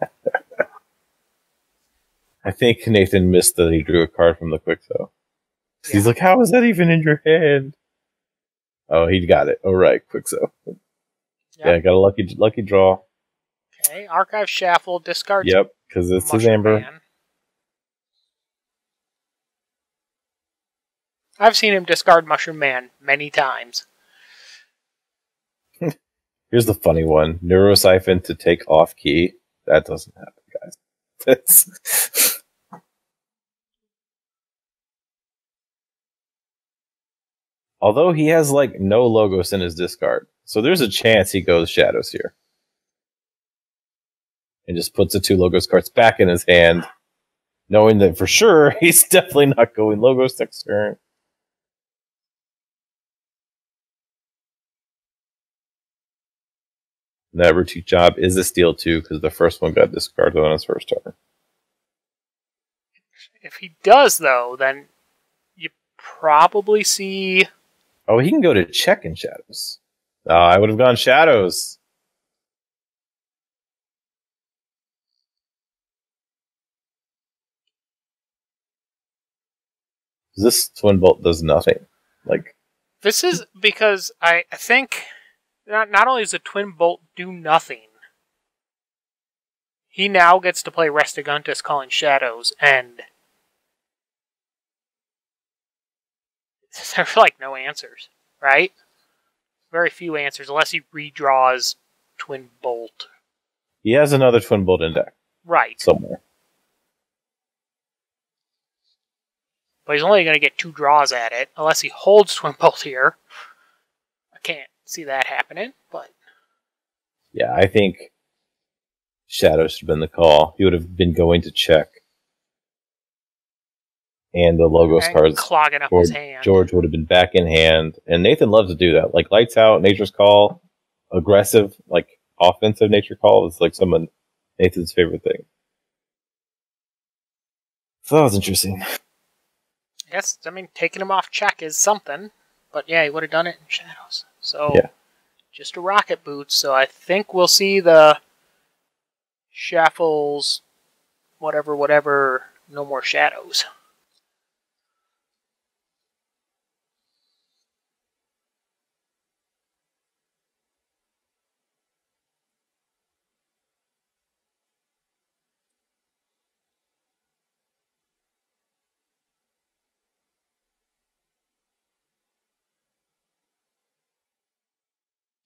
<laughs> I think Nathan missed that he drew a card from the Quixo. Yeah. He's like, how is that even in your hand? Oh, he got it. All oh, right, Quixo. Yep. Yeah, got a lucky lucky draw. Okay, Archive Shuffle, discard. Yep, because it's his Amber. Man. I've seen him discard Mushroom Man many times. <laughs> Here's the funny one: Neuro Syphon to take off key. That doesn't happen, guys. <laughs> That's Although he has like no logos in his discard. So there's a chance he goes shadows here. And just puts the two logos cards back in his hand, knowing that for sure <laughs> he's definitely not going logos next turn. That routine job is a steal too, because the first one got discarded on his first turn. If he does, though, then you probably see Oh, he can go to check in shadows. Uh, I would have gone shadows. This twin bolt does nothing. Like this is because I, think not not only does the twin bolt do nothing, he now gets to play Restringuntus calling shadows and <laughs> there's like no answers, right? Very few answers, unless he redraws Twin Bolt. He has another Twin Bolt in deck. Right. Somewhere. But he's only going to get two draws at it, unless he holds Twin Bolt here. I can't see that happening, but. Yeah, I think Shadow should have been the call. He would have been going to check and the logos and cards clogging up George, his hand. George would have been back in hand, and Nathan loves to do that. Like lights out, nature's call, aggressive, like offensive nature call is like some of Nathan's favorite thing. So that was interesting. Yes, I mean taking him off check is something, but yeah, he would have done it in shadows. So yeah. just a rocket boot. So I think we'll see the Shuffles, whatever, whatever. No more shadows.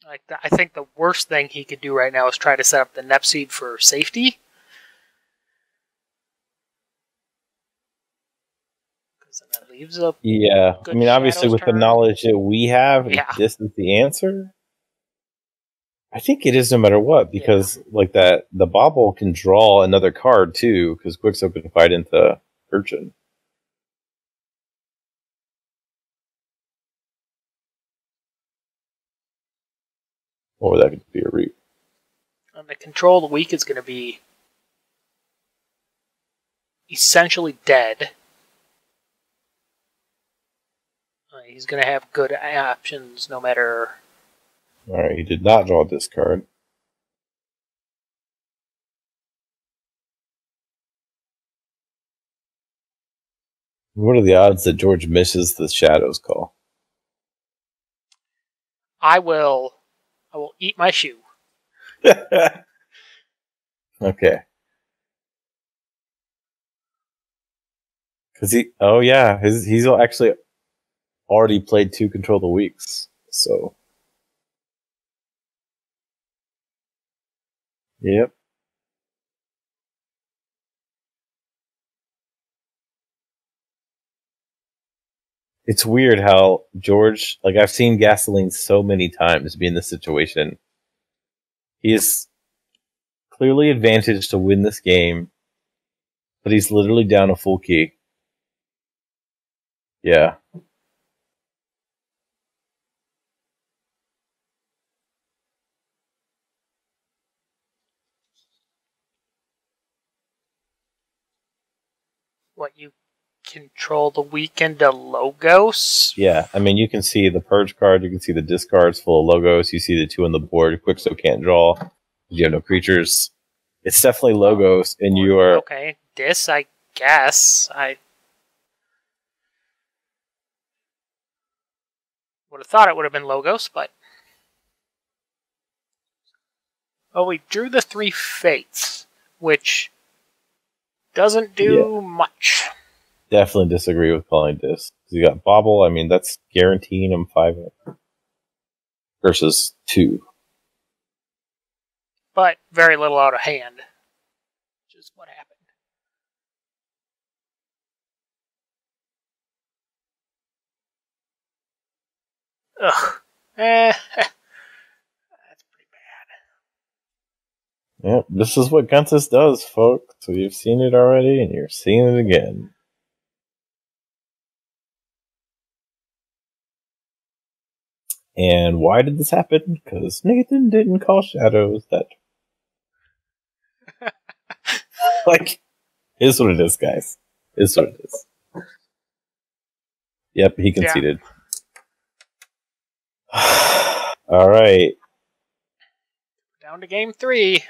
Like the, I think the worst thing he could do right now is try to set up the Nep seed for safety. Because that leaves a yeah. I mean, obviously, with turn. the knowledge that we have, yeah. this is the answer. I think it is no matter what because yeah. like that the bauble can draw another card too because Quixo can fight into Urchin. Or that could be a reap. And the control of the weak is going to be essentially dead. Uh, he's going to have good options no matter. Alright, he did not draw this card. What are the odds that George misses the Shadows call? I will. I will eat my shoe. <laughs> okay. Cause he, oh yeah, his, he's actually already played two control the weaks, so. Yep. It's weird how George, like I've seen gasoline so many times be in this situation. He is clearly advantaged to win this game, but he's literally down a full key. Yeah. What you control the weekend of logos. Yeah, I mean, you can see the purge card. You can see the discards full of logos. You see the two on the board. Quixo can't draw. You have no creatures. It's definitely oh, logos, and you are okay. This, I guess, I would have thought it would have been logos, but oh, we drew the three fates, which doesn't do yeah. much definitely disagree with calling this. Because you got Bauble. I mean, that's guaranteeing him five versus two. But very little out of hand, which is what happened. Ugh. Eh. <laughs> That's pretty bad. Yep, this is what Guntus does, folks. So you've seen it already, and you're seeing it again. And why did this happen? Because Nathan didn't call shadows that. <laughs> like, is what it is, guys. Is what it is. Yep, he conceded. Yeah. <sighs> All right. Down to game three.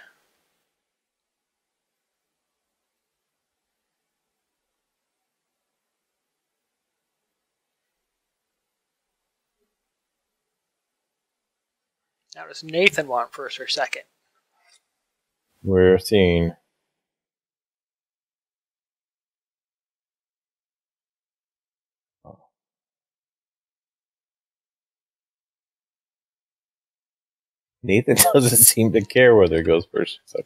Now, does Nathan want first or second? We're seeing. Nathan <laughs> doesn't seem to care whether it goes first. So.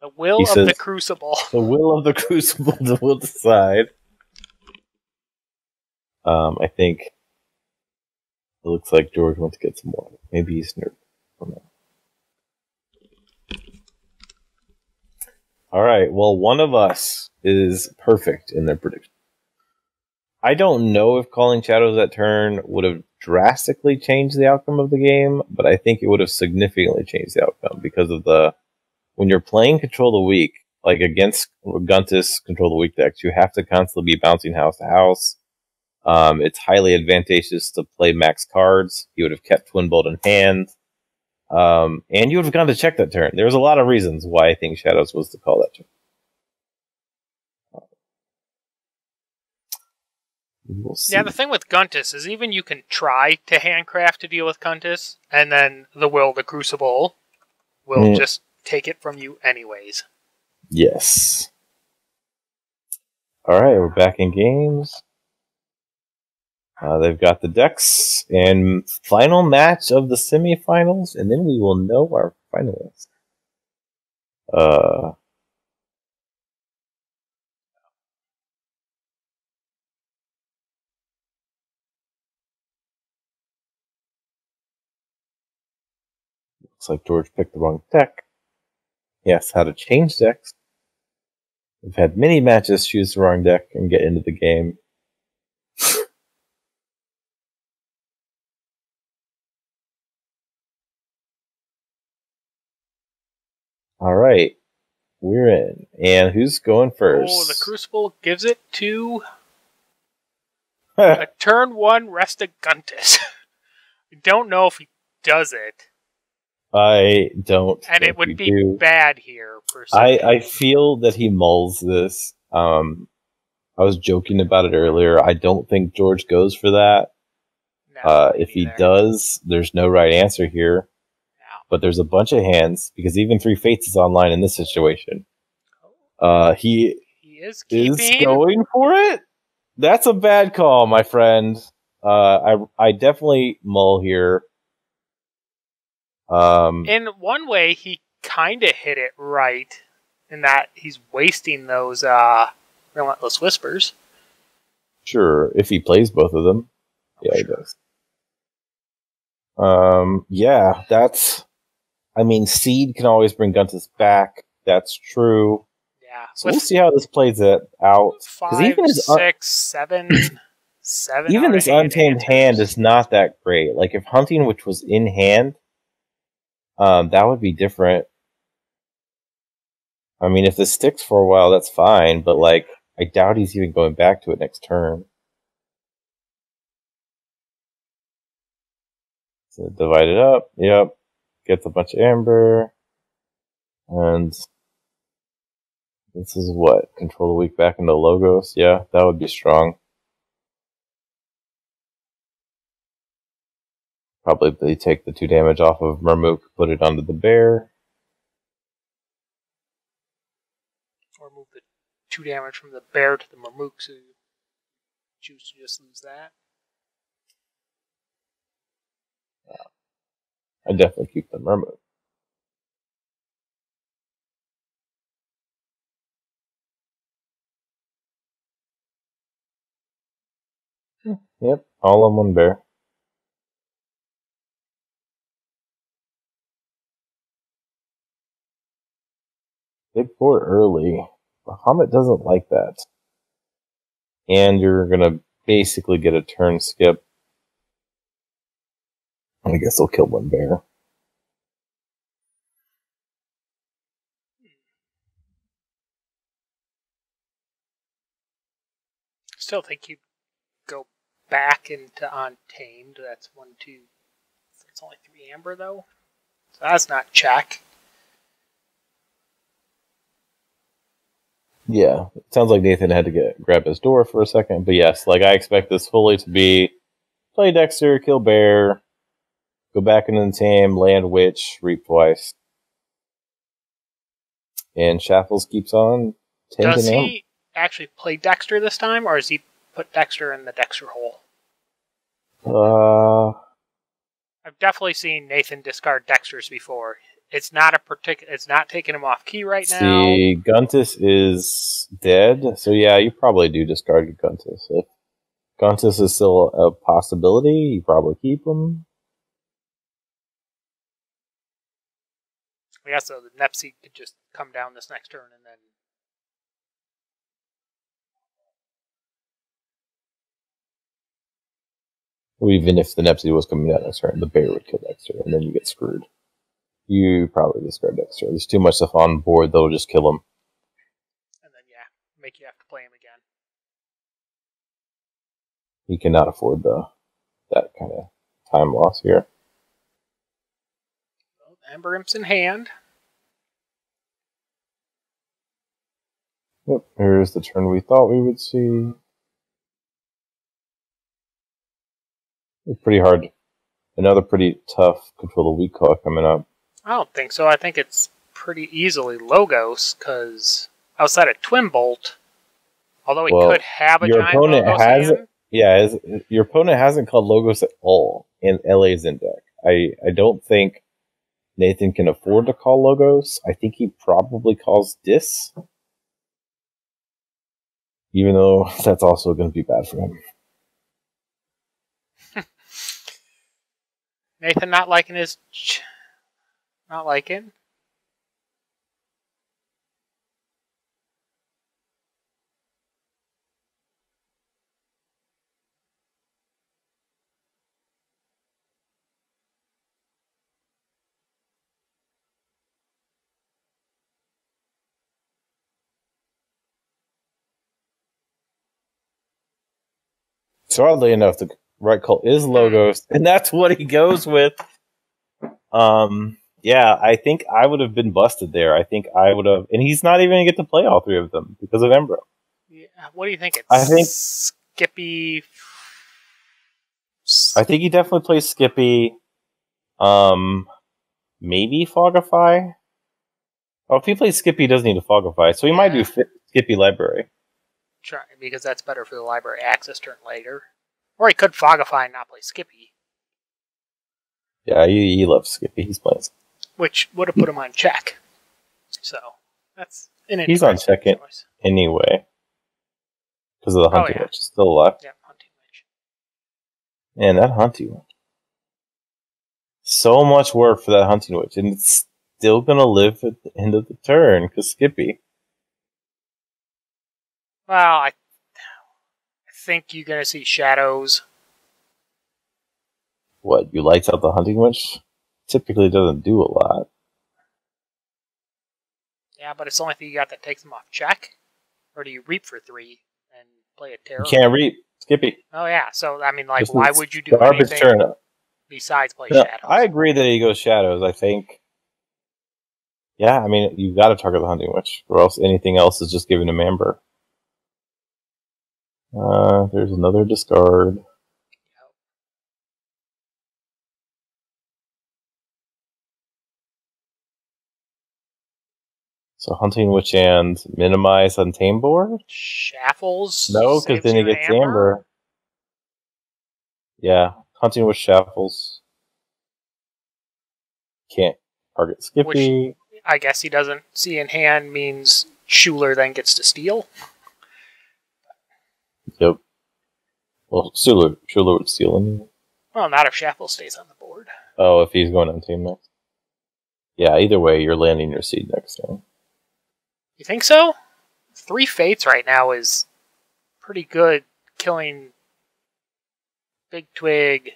The will he of says, the crucible. The will of the <laughs> crucible will decide. Um, I think it looks like George wants to get some water. Maybe he's nervous. All right. Well, one of us is perfect in their prediction. I don't know if calling shadows that turn would have drastically changed the outcome of the game, but I think it would have significantly changed the outcome because of the when you're playing control the weak, like against Guntus control the weak decks, you have to constantly be bouncing house to house. Um, it's highly advantageous to play max cards. You would have kept Twin Bolt in hand. Um, and you would have gone to check that turn. There's a lot of reasons why I think Shadows was to call that turn. We'll yeah, the thing with Guntus is even you can try to handcraft to deal with Guntus, and then the Will, the Crucible, will mm. just take it from you anyways. Yes. All right, we're back in games. Uh, they've got the decks and final match of the semifinals, and then we will know our finalists. Uh, looks like George picked the wrong deck. Yes, how to change decks. We've had many matches choose the wrong deck and get into the game. All right. We're in. And who's going first? Oh, the Crucible gives it to <laughs> a turn one Restringuntus. <laughs> I don't know if he does it. I don't. And it would be do. bad here. I, I feel that he mulls this. Um, I was joking about it earlier. I don't think George goes for that. No, uh, if he does, there's no right answer here. But there's a bunch of hands because even three fates is online in this situation. Oh. Uh, he he is, is going for it. That's a bad call, my friend. Uh, I I definitely mull here. Um, in one way, he kind of hit it right, in that he's wasting those uh, relentless whispers. Sure, if he plays both of them, Oh, yeah, he does. Um, yeah, that's. I mean, Seed can always bring Guntus back. That's true. Yeah, So we'll see how this plays it out. five, even his un- six, seven, <clears throat> seven. even this untamed hand is not that great. Like if hunting, which was in hand, um, that would be different. I mean, if this sticks for a while, that's fine. But like, I doubt he's even going back to it next turn. So divide it up. Yep, gets a bunch of amber, and this is what control the weak back into logos. Yeah, that would be strong. Probably take the two damage off of Murmook, put it onto the bear. or move the two damage from the bear to the Murmook, so you choose to just lose that. I definitely keep the Murmook. Yep, all on one bear. Big board early. Bahamut doesn't like that. And you're gonna basically get a turn skip. I guess I'll kill one bear. Still think you go back into Untamed. That's one, two. It's only three amber though, so that's not check. Yeah, it sounds like Nathan had to get grab his door for a second, but yes, like I expect this fully to be play Dextre, kill bear, go back into the team, land witch, reap twice, and Shaffles keeps on Does he actually play Dextre this time, or has he put Dextre in the Dextre hole? Uh, I've definitely seen Nathan discard Dextres before. It's not a particular. It's not taking him off key right now. see, Guntus is dead, so yeah, you probably do discard Guntus. If Guntus is still a possibility, you probably keep him. Yeah, so the Nepseed could just come down this next turn and then. Or even if the Nepsy was coming down next turn, the bear would kill Dextre, and then you get screwed. You probably discard Dextre. There's too much stuff on board that'll just kill him. And then, yeah, make you have to play him again. He cannot afford the that kind of time loss here. Ember Imps in hand. Yep, here's the turn we thought we would see. It's Pretty hard. Another pretty tough control the weak call coming up. I don't think so. I think it's pretty easily Logos, because outside of Twin Bolt, although he Well, could have a your giant opponent Logos has hand, Yeah, is, your opponent hasn't called logos at all in LA's in deck. I, I don't think Nathan can afford to call logos. I think he probably calls dis. Even though <laughs> that's also going to be bad for him. <laughs> Nathan not liking his. Ch- not liking. So oddly enough, the right call is logos, <laughs> and that's what he goes with. Um, yeah, I think I would have been busted there. I think I would have, and he's not even gonna get to play all three of them because of Ember Imp. Yeah, what do you think? It's I think Skippy. I think he definitely plays Skippy. Um, maybe Fogify. Oh, if he plays Skippy, he doesn't need to Fogify, so he might do Skippy Library. Try because that's better for the library access turn later. Or he could Fogify and not play Skippy. Yeah, he, he loves Skippy. He's playing. Which would have put him on check. So that's an He's on second choice. anyway. Because of the oh, hunting oh, yeah. witch. Still alive. Yeah, hunting witch. Man, that hunting witch. So much work for that hunting witch, and it's still gonna live at the end of the turn because Skippy. Well, I, I think you're gonna see shadows. What you lights out the hunting witch? Typically doesn't do a lot. Yeah, but it's the only thing you got that takes them off check. Or do you reap for three and play a terror? You can't reap, Skippy. Oh yeah, so I mean, like, Just why would you do anything turn besides play shadows? I agree that he goes shadows. I think yeah, I mean, you've got to target the hunting witch, or else anything else is just giving him amber. Uh, there's another discard. So hunting witch and minimize untamed board. Shaffles. No, because then he gets amber. amber. Yeah, hunting with shaffles. Can't target Skippy. Which I guess he doesn't see in hand means Shooler then gets to steal. Yep. Well, Shooler, Shooler would steal anyway. Well, not if Shaffle stays on the board. Oh, if he's going on team next. Yeah, either way, you're landing your seed next turn. You think so? Three Fates right now is pretty good killing Big Twig,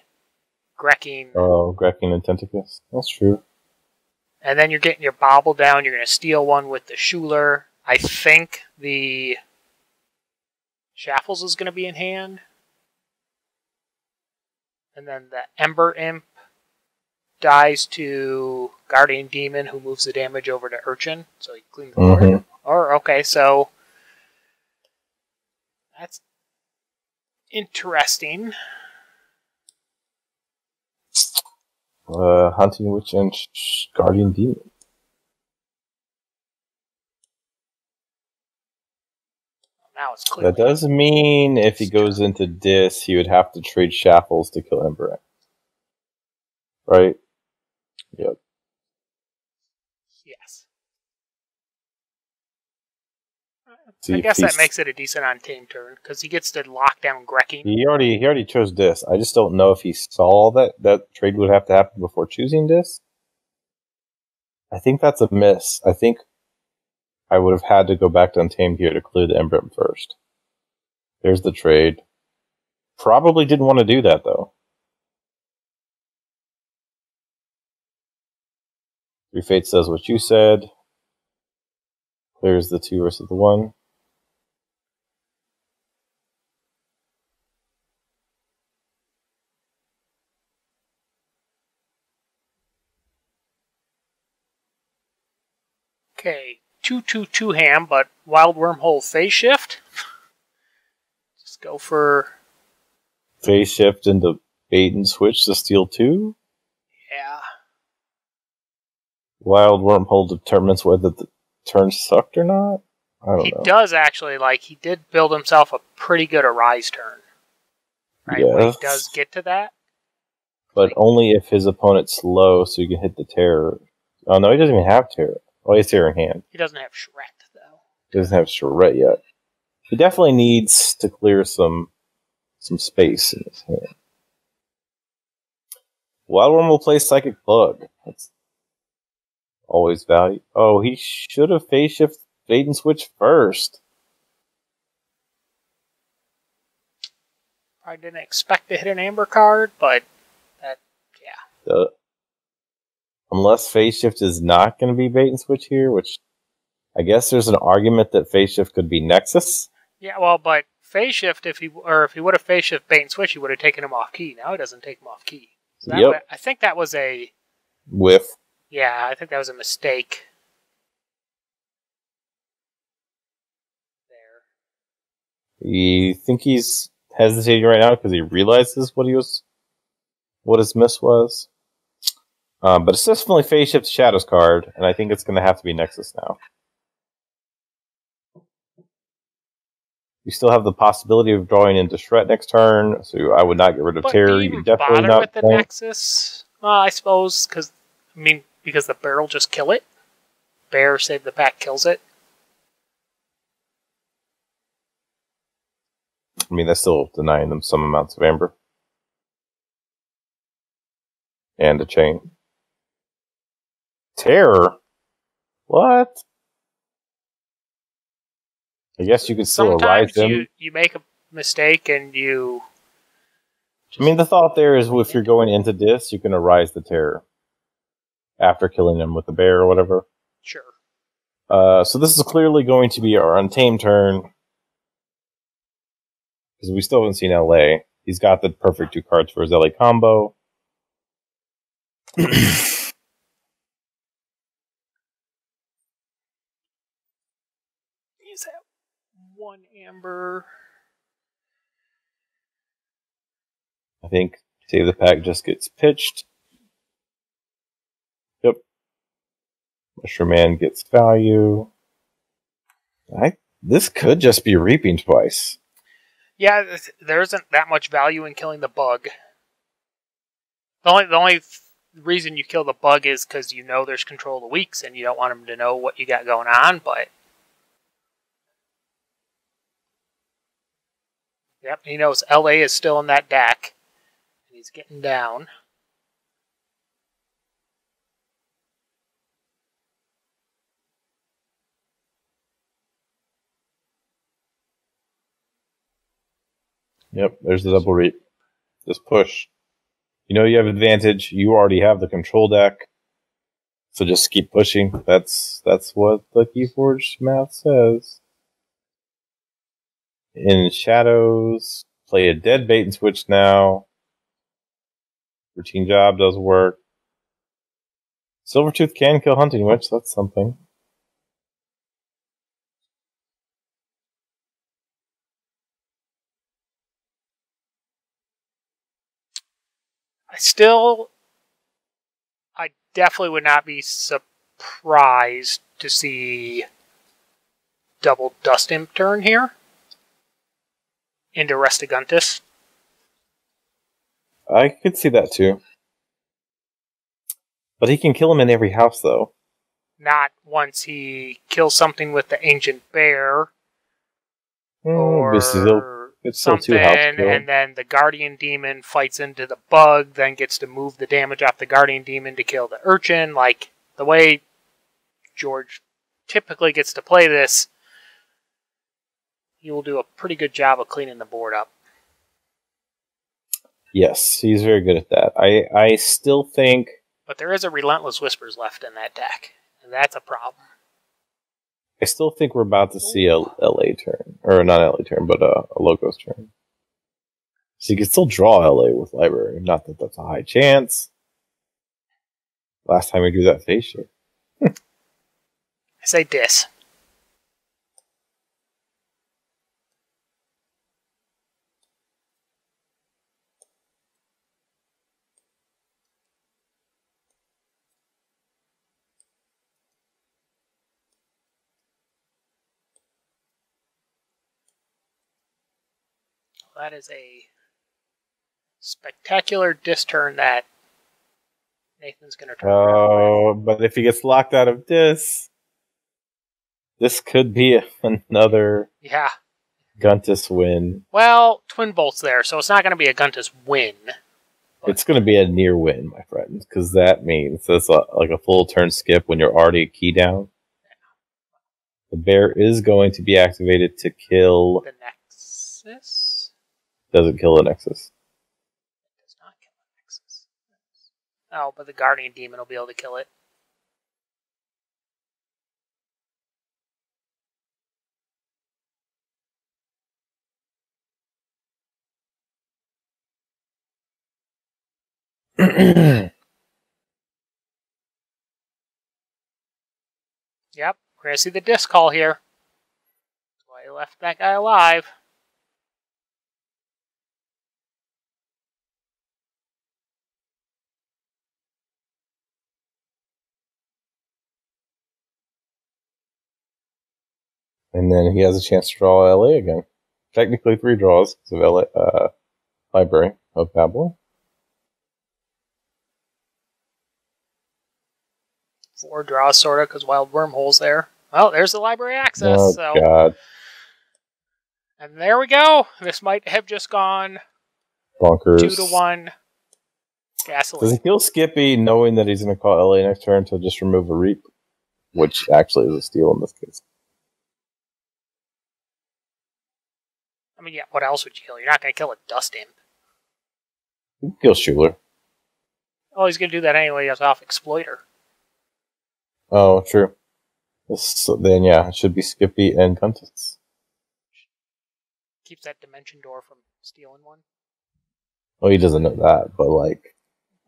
Grecking. Oh, Grecking and Tentacus. That's true. And then you're getting your bauble down. You're going to steal one with the Shooler. I think the Shaffles is going to be in hand. And then the Ember Imp dies to Guardian Demon, who moves the damage over to Urchin. So he cleans the board. Mm-hmm. Or, okay, so that's interesting. Uh, hunting witch and guardian demon. Now it's clear. That does mean if he goes into dis, he would have to trade shaffles to kill Ember. Right? Yep. See I guess that makes it a decent untamed turn because he gets to lock down Grecking. He already he already chose this. I just don't know if he saw that that trade would have to happen before choosing this. I think that's a miss. I think I would have had to go back to Untamed here to clear the Ember Imp first. There's the trade. Probably didn't want to do that though. Three Fate says what you said. Clears the two versus the one. Okay, 222 ham, but Wild Wormhole phase shift. Just go for. Phase shift into bait and switch to steal 2? Yeah. Wild Wormhole determines whether the turn sucked or not? I don't he know. does actually, like, he did build himself a pretty good Arise turn. Right? Yes. When he does get to that. But like, only if his opponent's slow so you can hit the terror. Oh, no, he doesn't even have terror. Oh, he's here in hand. He doesn't have Charette, though. He doesn't have Charette yet. He definitely needs to clear some some space in his hand. Wild Wormhole play Psychic Bug. That's always value. Oh, he should have phase shift bait and switch first. I didn't expect to hit an amber card, but that yeah. The unless phase shift is not going to be bait and switch here, which I guess there's an argument that phase shift could be Nexus. Yeah, well, but phase shift if he or if he would have phase shift bait and switch, he would have taken him off key. Now he doesn't take him off key. So that Yep. wa- I think that was a Whiff. yeah. I think that was a mistake. There. You think he's hesitating right now because he realizes what he was, what his miss was. Um, but it's definitely phase shift shadows card, and I think it's going to have to be Nexus now. You still have the possibility of drawing into Shret next turn, so I would not get rid of But Terror. you definitely bother not. with the Nexus? Well, I suppose because I mean because the barrel just kill it. Bear save the pack kills it. I mean, that's still denying them some amounts of amber and a chain. Terror. What? I guess you could still arise Sometimes them. you you make a mistake and you. I mean, the thought there is if you're going into this, you can arise the terror after killing them with the bear or whatever. Sure. Uh, so this is clearly going to be our untamed turn because we still haven't seen LA. He's got the perfect two cards for his LA combo. <clears throat> He's at one amber. I think Save the Pack just gets pitched. Yep. Mushroom Man gets value. I this could just be reaping twice. Yeah, there isn't that much value in killing the bug. The only the only reason you kill the bug is because you know there's control of the weaks and you don't want them to know what you got going on. But yep, he knows LA is still in that deck, and he's getting down. Yep, there's the double reap. Just push. You know you have advantage. You already have the control deck. So just keep pushing. That's that's what the Keyforge math says. In shadows, play a dead bait and switch now. Routine job does work. Silvertooth can kill Hunting Witch, that's something. I still, I definitely would not be surprised to see double Dust Imp turn here into Restringuntus. I could see that too. But he can kill him in every house though. Not once he kills something with the Ancient Bear Hmm, or this is still- it's still something, two house kill. and then the Guardian Demon fights into the bug, then gets to move the damage off the Guardian Demon to kill the Urchin. Like the way George typically gets to play this, he will do a pretty good job of cleaning the board up. Yes, he's very good at that. I I still think But there is a Relentless Whispers left in that deck, and that's a problem. I still think we're about to see a LA turn, or not LA turn, but a, a Logos turn. So you can still draw LA with library. Not that that's a high chance. Last time we drew that phase shift. <laughs> I say dis. That is a spectacular dis turn that Nathan's going to turn. Oh, but if he gets locked out of this, this could be <laughs> another Yeah. Guntus win. Well, Twin Bolt's there, so it's not going to be a Guntus win. It's going to be a near win, my friends, because that means it's a, like a full turn skip when you're already key down. The bear is going to be activated to kill. The Nexus doesn't kill the Nexus. It does not kill the Nexus. Oh, but the Guardian Demon will be able to kill it. <clears throat> yep, we're gonna see the Dis call here. That's why he left that guy alive. And then he has a chance to draw LA again. Technically three draws of LA, uh, Library of Babylon. Four draws, sort of, because Wild Wormhole's there. Well, there's the library access. Oh, so. God. And there we go. This might have just gone Bonkers. two to one. Gasoline. Does he kill Skippy knowing that he's going to call LA next turn to just remove a Reap? Which actually is a steal in this case. Mean, yeah, what else would you kill? You're not going to kill a Dust Imp. You can kill Shooler. Oh, he's going to do that anyway. He's off Exploiter. Oh, true. So then, yeah, it should be Skippy and Guntus. Keeps that Dimension Door from stealing one. Well, he doesn't know that, but like,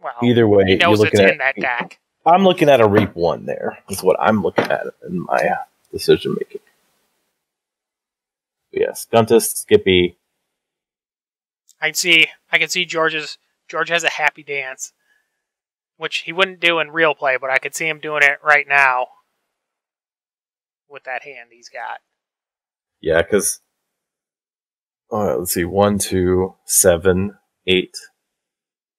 Well, either way, he knows it's looking in that deck. I'm looking at a Reap one there. Is what I'm looking at in my uh, decision making. Yes, Guntus, Skippy. I can see. I can see George's. George has a happy dance, which he wouldn't do in real play, but I could see him doing it right now with that hand he's got. Yeah, because uh, let's see, one, two, seven, eight.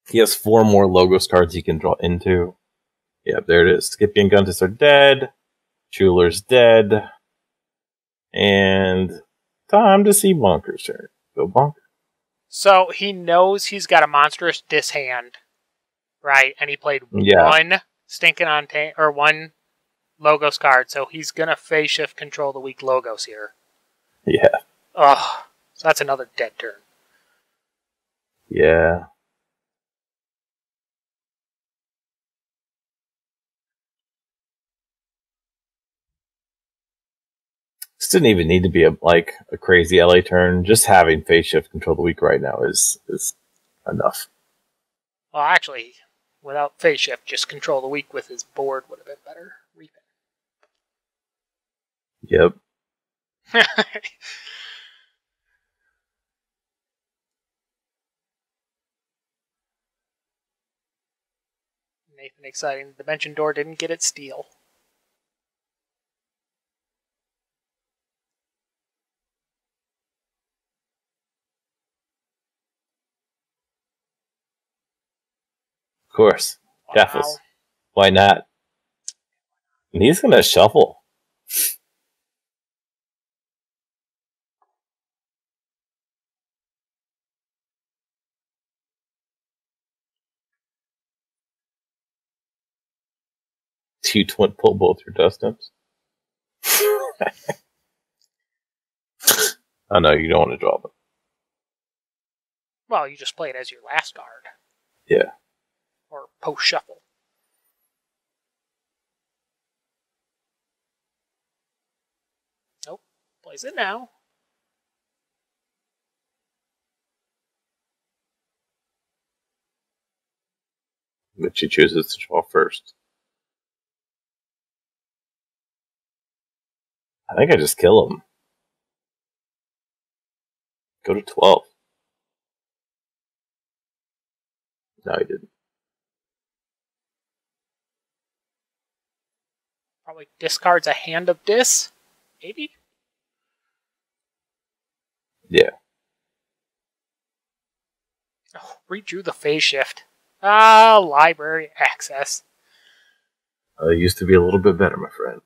He has four more logos cards he can draw into. Yeah, there it is. Skippy and Guntus are dead. Shooler's dead. And time to see Bonker's turn. Go Bonker. So he knows he's got a monstrous dishand, right? And he played Yeah. one stinking on ta- or one logos card, so he's gonna phase shift control the weak logos here. Yeah. Ugh. So that's another dead turn. Yeah. Didn't even need to be a like a crazy LA turn. Just having phase shift control the weak right now is is enough. Well, actually, without phase shift, just control the weak with his board would have been better. Yep. <laughs> Nathan exciting. The Dimension Door didn't get its steal. Of course. Wow. Gaffles. Why not? And he's gonna shuffle. You twin bolt both your dust <laughs> imps. oh no, you don't want to draw them. Well, you just play it as your last card. Yeah. Post shuffle. Nope. Plays it now. But she chooses to draw first. I think I just kill him. Go to 12. No, he didn't. Probably discards a hand of dis. Maybe? Yeah. Oh, redrew the phase shift. Ah, library access. Uh, it used to be a little bit better, my friend.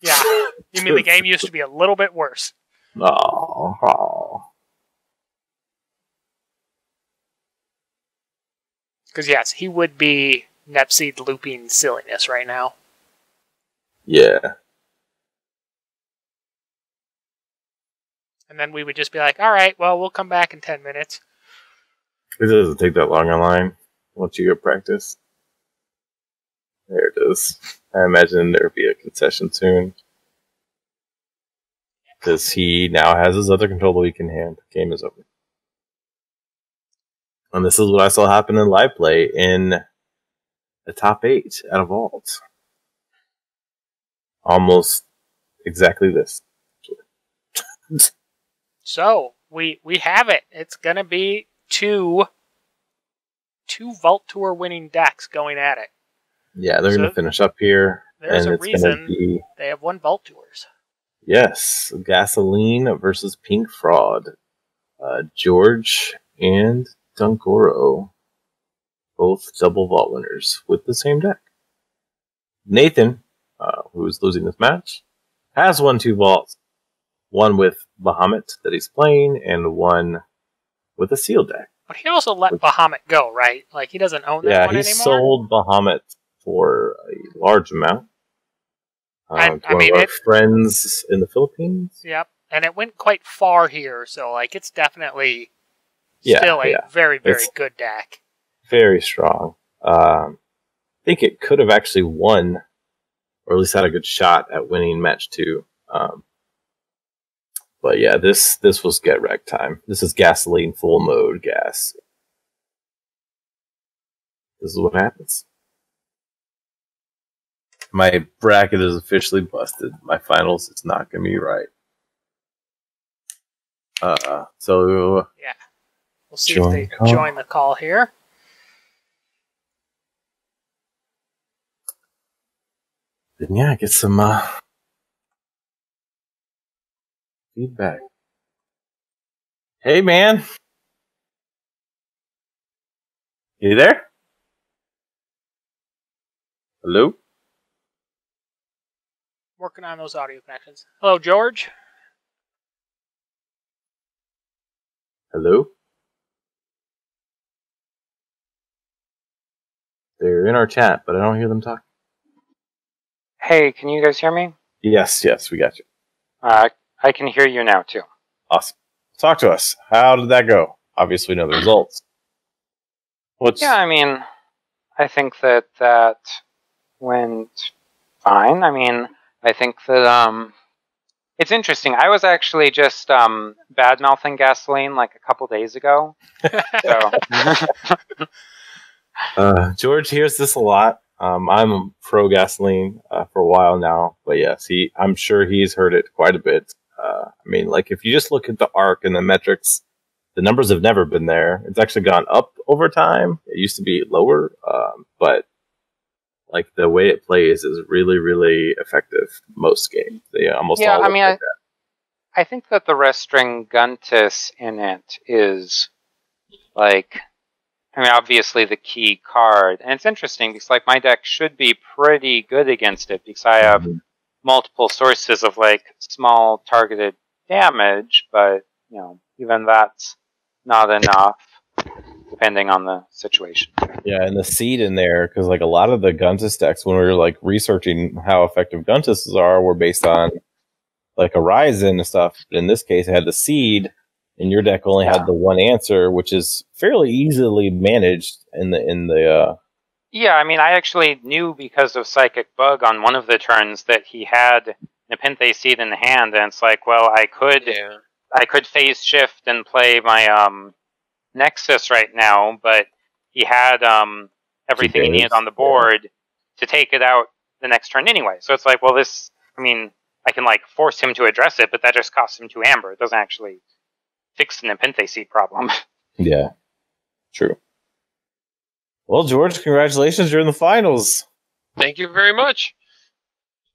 Yeah. You mean the game used to be a little bit worse? <laughs> Oh, oh. Because, yes, he would be Nepseed looping silliness right now. Yeah. And then we would just be like, alright, well, we'll come back in 10 minutes. It doesn't take that long online once you get practice. There it is. I imagine there'll be a concession soon. Because he now has his other control the weak in hand. Game is over. And this is what I saw happen in live play in the top eight out of vault. Almost exactly this. so we we have it. It's gonna be two two Vault Tour winning decks going at it. Yeah, they're so gonna finish up here. There's a reason be, they have won Vault Tours. Yes, Gasoline versus Pink Fraud. Uh, George and Dunkoro, both double vault winners with the same deck. Nathan, uh, who is losing this match, has won two vaults. One with Bahamut that he's playing, and one with a seal deck. But he also let Bahamut go, right? Like he doesn't own that yeah, one he sold Bahamut for a large amount. Um, I, I mean, it, friends in the Philippines. Yep, and it went quite far here, so like it's definitely yeah, still a yeah. very very it's good deck. Very strong. Um, I think it could have actually won, or at least had a good shot at winning match two. Um, but yeah, this this was get wreck time. This is gasoline full mode gas. This is what happens. My bracket is officially busted. My finals is not gonna be right. Uh, so yeah, we'll see if they call. join the call here. Then yeah, get some uh, feedback. Hey, man, you there? Hello. Working on those audio connections. Hello, George. Hello? They're in our chat, but I don't hear them talk. Hey, can you guys hear me? Yes, yes, we got you. Uh, I can hear you now, too. Awesome. Talk to us. How did that go? Obviously, know the results. What's... Yeah, I mean, I think that that went fine. I mean, I think that um, it's interesting. I was actually just um, bad mouthing gasoline like a couple days ago. <laughs> so. uh, George hears this a lot. Um, I'm pro gasoline uh, for a while now, but yes, he. I'm sure he's heard it quite a bit. Uh, I mean, like if you just look at the arc and the metrics, the numbers have never been there. It's actually gone up over time. It used to be lower, um, but like the way it plays is really, really effective. Most games, they almost yeah. I mean, like I, I think that the Restringuntus in it is like, I mean, obviously the key card, and it's interesting because like my deck should be pretty good against it because I have mm-hmm. multiple sources of like small targeted damage, but you know, even that's not enough depending on the situation. Yeah, and the seed in there, because like a lot of the Guntus decks, when we were like researching how effective Guntuses are, were based on like a Horizon and stuff. But in this case, it had the seed, and your deck only yeah. had the one answer, which is fairly easily managed in the in the. Uh, yeah, I mean, I actually knew because of Psychic Bug on one of the turns that he had Nepenthe Seed in hand, and it's like, well, I could, yeah. I could phase shift and play my um Nexus right now, but he had um, everything he, he needed on the board yeah. to take it out the next turn anyway. So it's like, well, this. I mean, I can like force him to address it, but that just costs him two amber. It doesn't actually fix the Nepenthe seed problem. <laughs> Yeah, true. Well, George, congratulations! You're in the finals. Thank you very much.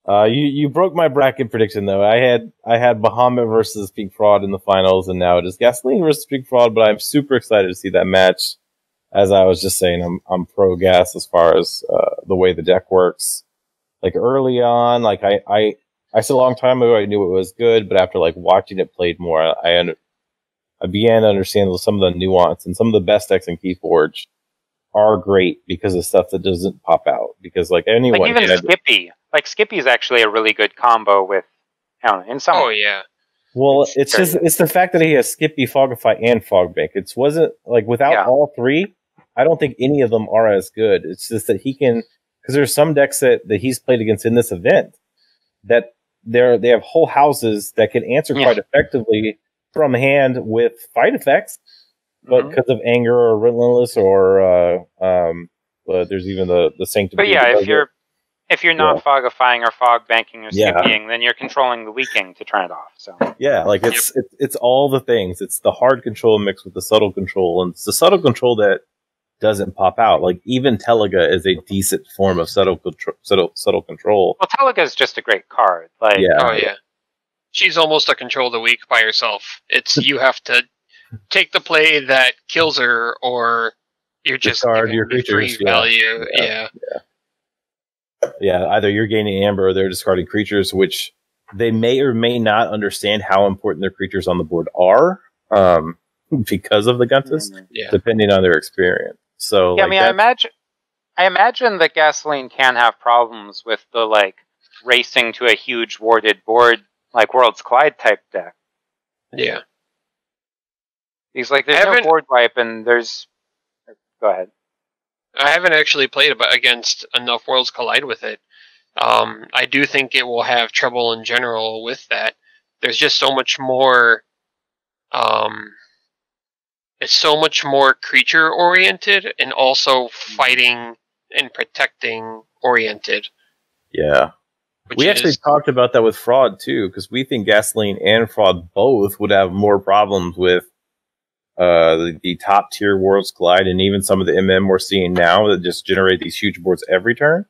Uh, you you broke my bracket prediction though. I had I had Bahamut versus Pink Fraud in the finals, and now it is Gasoline versus Pink Fraud. But I'm super excited to see that match. As I was just saying, I'm I'm pro gas as far as uh, the way the deck works. Like early on, like I I I said a long time ago, I knew it was good, but after like watching it played more, I I, I began to understand some of the nuance and some of the best decks in Keyforge are great because of stuff that doesn't pop out. Because like anyone, like even Skippy, like Skippy is actually a really good combo with, I don't know, in some. Oh yeah. Well, it's, it's just it's the fact that he has Skippy, Fogify, and Fogbank. It wasn't like without yeah. all three. I don't think any of them are as good. It's just that he can because there's some decks that, that he's played against in this event that they're they have whole houses that can answer yeah. quite effectively from hand with fight effects. but because mm-hmm. of anger or relentless or uh, um, but there's even the the sanctum. But yeah, if you're if you're not yeah. fogifying or fog banking or yeah. then you're controlling the weaking to turn it off. So yeah, like it's yep. it's it's all the things. It's the hard control mixed with the subtle control, and it's the subtle control that doesn't pop out. Like even Teliga is a decent form of subtle control. Subtle, subtle control. Well, Teliga is just a great card. Like yeah. oh yeah, she's almost a control of the weak by herself. It's you have to take the play that kills her, or you're just Discard your creatures, free value. Yeah. yeah. yeah yeah, either you're gaining amber or they're discarding creatures, which they may or may not understand how important their creatures on the board are um, <laughs> because of the Guntus, mm-hmm. yeah. depending on their experience. So, yeah, like I mean, I imagine, I imagine that gasoline can have problems with the like racing to a huge warded board, like Worlds Collide type deck. Yeah. He's like, there's no board wipe, and there's. Go ahead. I haven't actually played against enough worlds collide with it. Um, I do think it will have trouble in general with that. There's just so much more. Um, it's so much more creature oriented and also fighting and protecting oriented. Yeah. We is, actually talked about that with fraud too, because we think gasoline and fraud both would have more problems with uh, the, the, top tier worlds collide, and even some of the MM we're seeing now that just generate these huge boards every turn.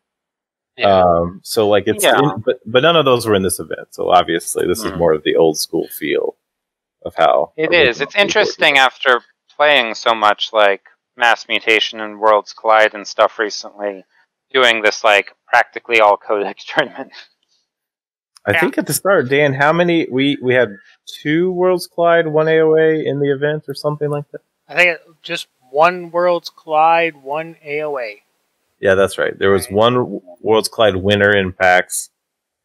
Yeah. Um, so like it's, yeah. in, but but none of those were in this event. So obviously this mm. is more of the old school feel of how it is. It's interesting after playing so much like mass mutation and worlds collide and stuff recently, doing this like practically all codex <laughs> tournament. I yeah. think at the start, Dan, how many we we had two Worlds Collide, one AOA in the event, or something like that. I think just one Worlds Collide, one AOA. Yeah, that's right. There was one Worlds Collide winner in PAX,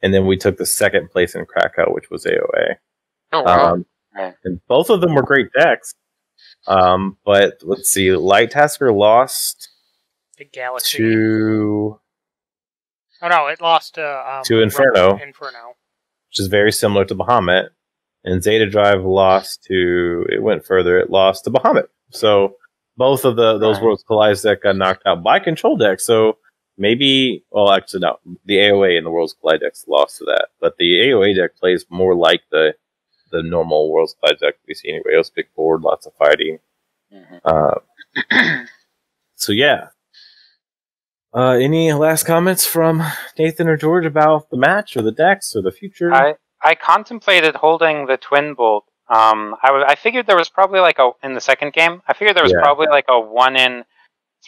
and then we took the second place in Krakow, which was AOA. Oh wow! Um, and both of them were great decks. Um, but let's see, Light Tasker lost the Galaxy to. Oh no, it lost to um, to Inferno. Inferno, which is very similar to Bahamut and Zeta Drive lost to it went further. It lost to Bahamut. So both of the those right. worlds collide that got knocked out by control deck. So maybe well actually no, the AOA and the worlds collide decks lost to that, but the AOA deck plays more like the the normal worlds collide deck we see anyway. It's big board, lots of fighting. Mm-hmm. Uh, <clears throat> so yeah. Uh, any last comments from Nathan or George about the match or the decks or the future? I I contemplated holding the twin bolt. Um, I, w- I figured there was probably like a in the second game. I figured there was yeah. probably like a one in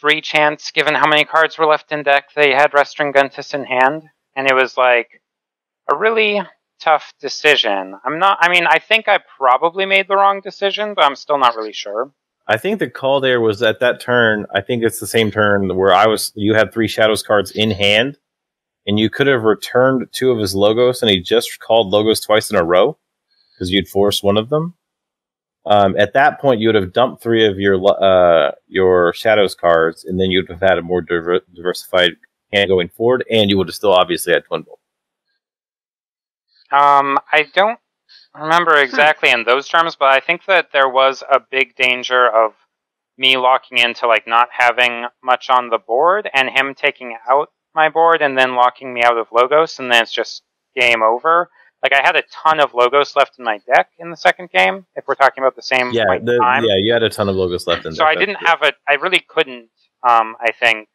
three chance, given how many cards were left in deck. They had Restringuntus in hand, and it was like a really tough decision. I'm not. I mean, I think I probably made the wrong decision, but I'm still not really sure. I think the call there was at that turn. I think it's the same turn where I was. You had three shadows cards in hand, and you could have returned two of his logos, and he just called logos twice in a row because you'd forced one of them. Um, at that point, you would have dumped three of your uh, your shadows cards, and then you'd have had a more diver- diversified hand going forward, and you would have still obviously had twin bolt. Um, I don't remember hmm. exactly in those terms, but I think that there was a big danger of me locking into like not having much on the board, and him taking out my board and then locking me out of Logos, and then it's just game over. Like I had a ton of Logos left in my deck in the second game. If we're talking about the same yeah, the, time. yeah, you had a ton of Logos left in. So I didn't have a. I really couldn't. Um, I think,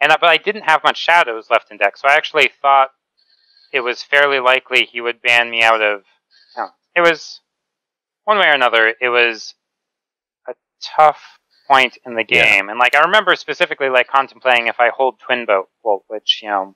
and I, but I didn't have much shadows left in deck, so I actually thought it was fairly likely he would ban me out of. It was one way or another. It was a tough point in the game. Yeah. And like I remember specifically like contemplating if I hold twin bolt, well, which you know.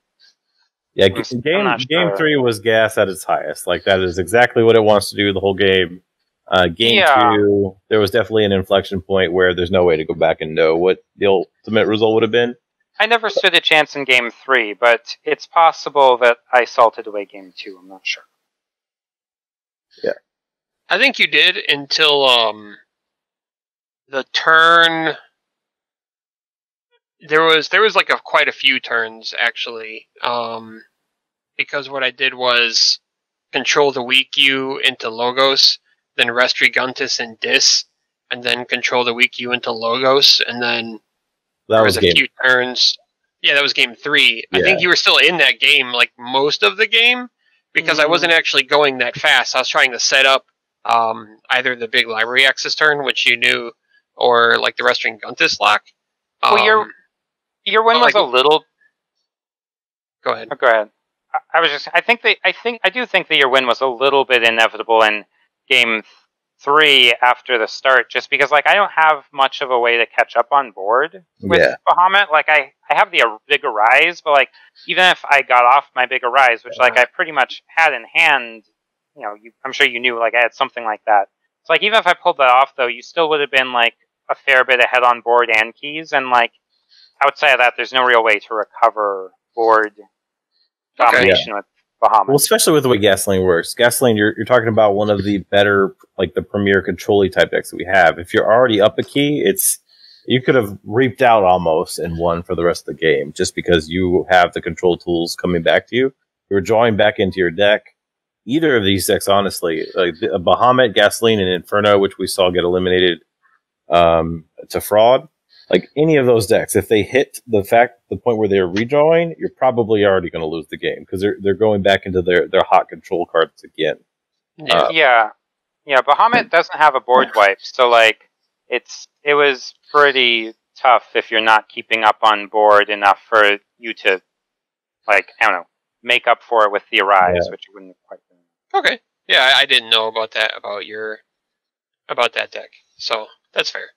Yeah, was, game game sure. three was gas at its highest. Like that is exactly what it wants to do the whole game. Uh, game yeah. two, there was definitely an inflection point where there's no way to go back and know what the ultimate result would have been. I never stood a chance in game three, but it's possible that I salted away game two. I'm not sure. Yeah. I think you did until um, the turn there was there was like a quite a few turns actually um, because what I did was control the weak U into logos, then Restringuntus and Dis, and then control the weak you into Logos, and then that was was a game. few turns. Yeah, that was game three. I think you were still in that game like most of the game because I Mhm. wasn't actually going that fast. I was trying to set up um, either the big library access turn, which you knew, or like the Restringuntus lock. Well, you're- Um, Your win was like- a little. go ahead. Oh, go ahead. I, I was just. I think that. I think. I do think that your win was a little bit inevitable in game th- three after the start, just because like I don't have much of a way to catch up on board with Yeah. Bahamut. Like I, I have the uh, big arise, but like even if I got off my big arise, which like I pretty much had in hand, you know, you, I'm sure you knew like I had something like that. So like even if I pulled that off, though, you still would have been like a fair bit ahead on board and keys, and like outside of that, there's no real way to recover board domination with Bahamut. Well, especially with the way gasoline works. Gasoline, you're, you're talking about one of the better, like the premier control type decks that we have. If you're already up a key, it's you could have reaped out almost and won for the rest of the game just because you have the control tools coming back to you. You're drawing back into your deck. Either of these decks, honestly, like Bahamut, Gasoline, and Inferno, which we saw get eliminated um, to fraud, like any of those decks, if they hit the fact the point where they're redrawing, you're probably already going to lose the game because they're they're going back into their their hot control cards again. Yeah. Uh, yeah, yeah. Bahamut doesn't have a board <laughs> wipe, so like it's it was pretty tough if you're not keeping up on board enough for you to like I don't know make up for it with the arise, Yeah. which you wouldn't quite. Been. Okay. Yeah, I, I didn't know about that about your about that deck, so that's fair.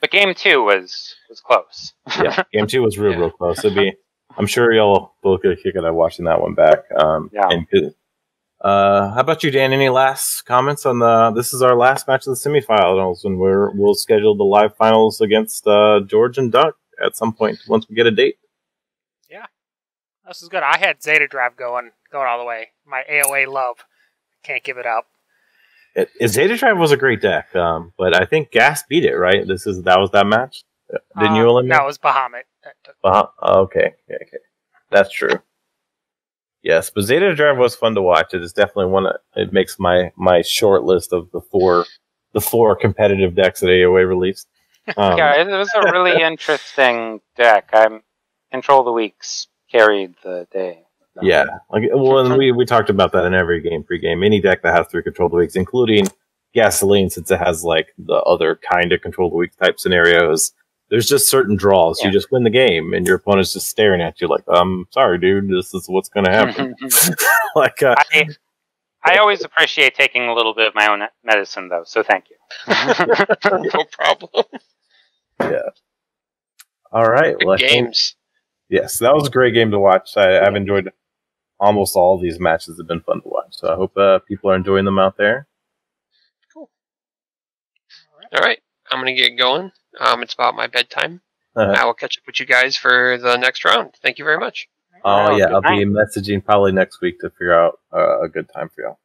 But game two was was close. yeah, <laughs> game two was real Yeah. real close. It'd be, I'm sure y'all both get a kick out of watching that one back. Um, Yeah. And. Uh, how about you, Dan? Any last comments on the? This is our last match of the semifinals, and we're we'll schedule the live finals against uh, George and Duck at some point once we get a date. Yeah, this is good. I had Zeta Drive going going all the way. My AOA love. Can't give it up. It, it- Zeta Drive was a great deck, um, but I think Gas beat it. Right? This is that was that match. Didn't you Uh, eliminate? That was Bahamut. That took- Uh-huh. Oh, okay. okay, okay, that's true. Yes, but Zeta Drive was fun to watch. It is definitely one. That, it makes my my short list of the four the four competitive decks that AOA released. <laughs> Um, yeah, it was a really <laughs> interesting deck. I'm Control of the Weaks carried the day. Yeah. Like, well, and we we talked about that in every game pregame. Any deck that has three control the weaks, including gasoline, since it has like the other kind of control the weak type scenarios. There's just certain draws. You just win the game, and your opponent's just staring at you like, "I'm sorry, dude. This is what's going to happen." <laughs> like, uh, I, I always appreciate taking a little bit of my own medicine, though. So thank you. <laughs> no problem. Yeah. All right. Good well, I think- games. Yes, that was a great game to watch. I, I've enjoyed almost all of these matches. Have been fun to watch. So I hope uh, people are enjoying them out there. Cool. All right, I'm gonna get going. Um, it's about my bedtime. Uh, I will catch up with you guys for the next round. Thank you very much. oh Well, yeah, I'll be messaging probably next week to figure out uh, a good time for y'all.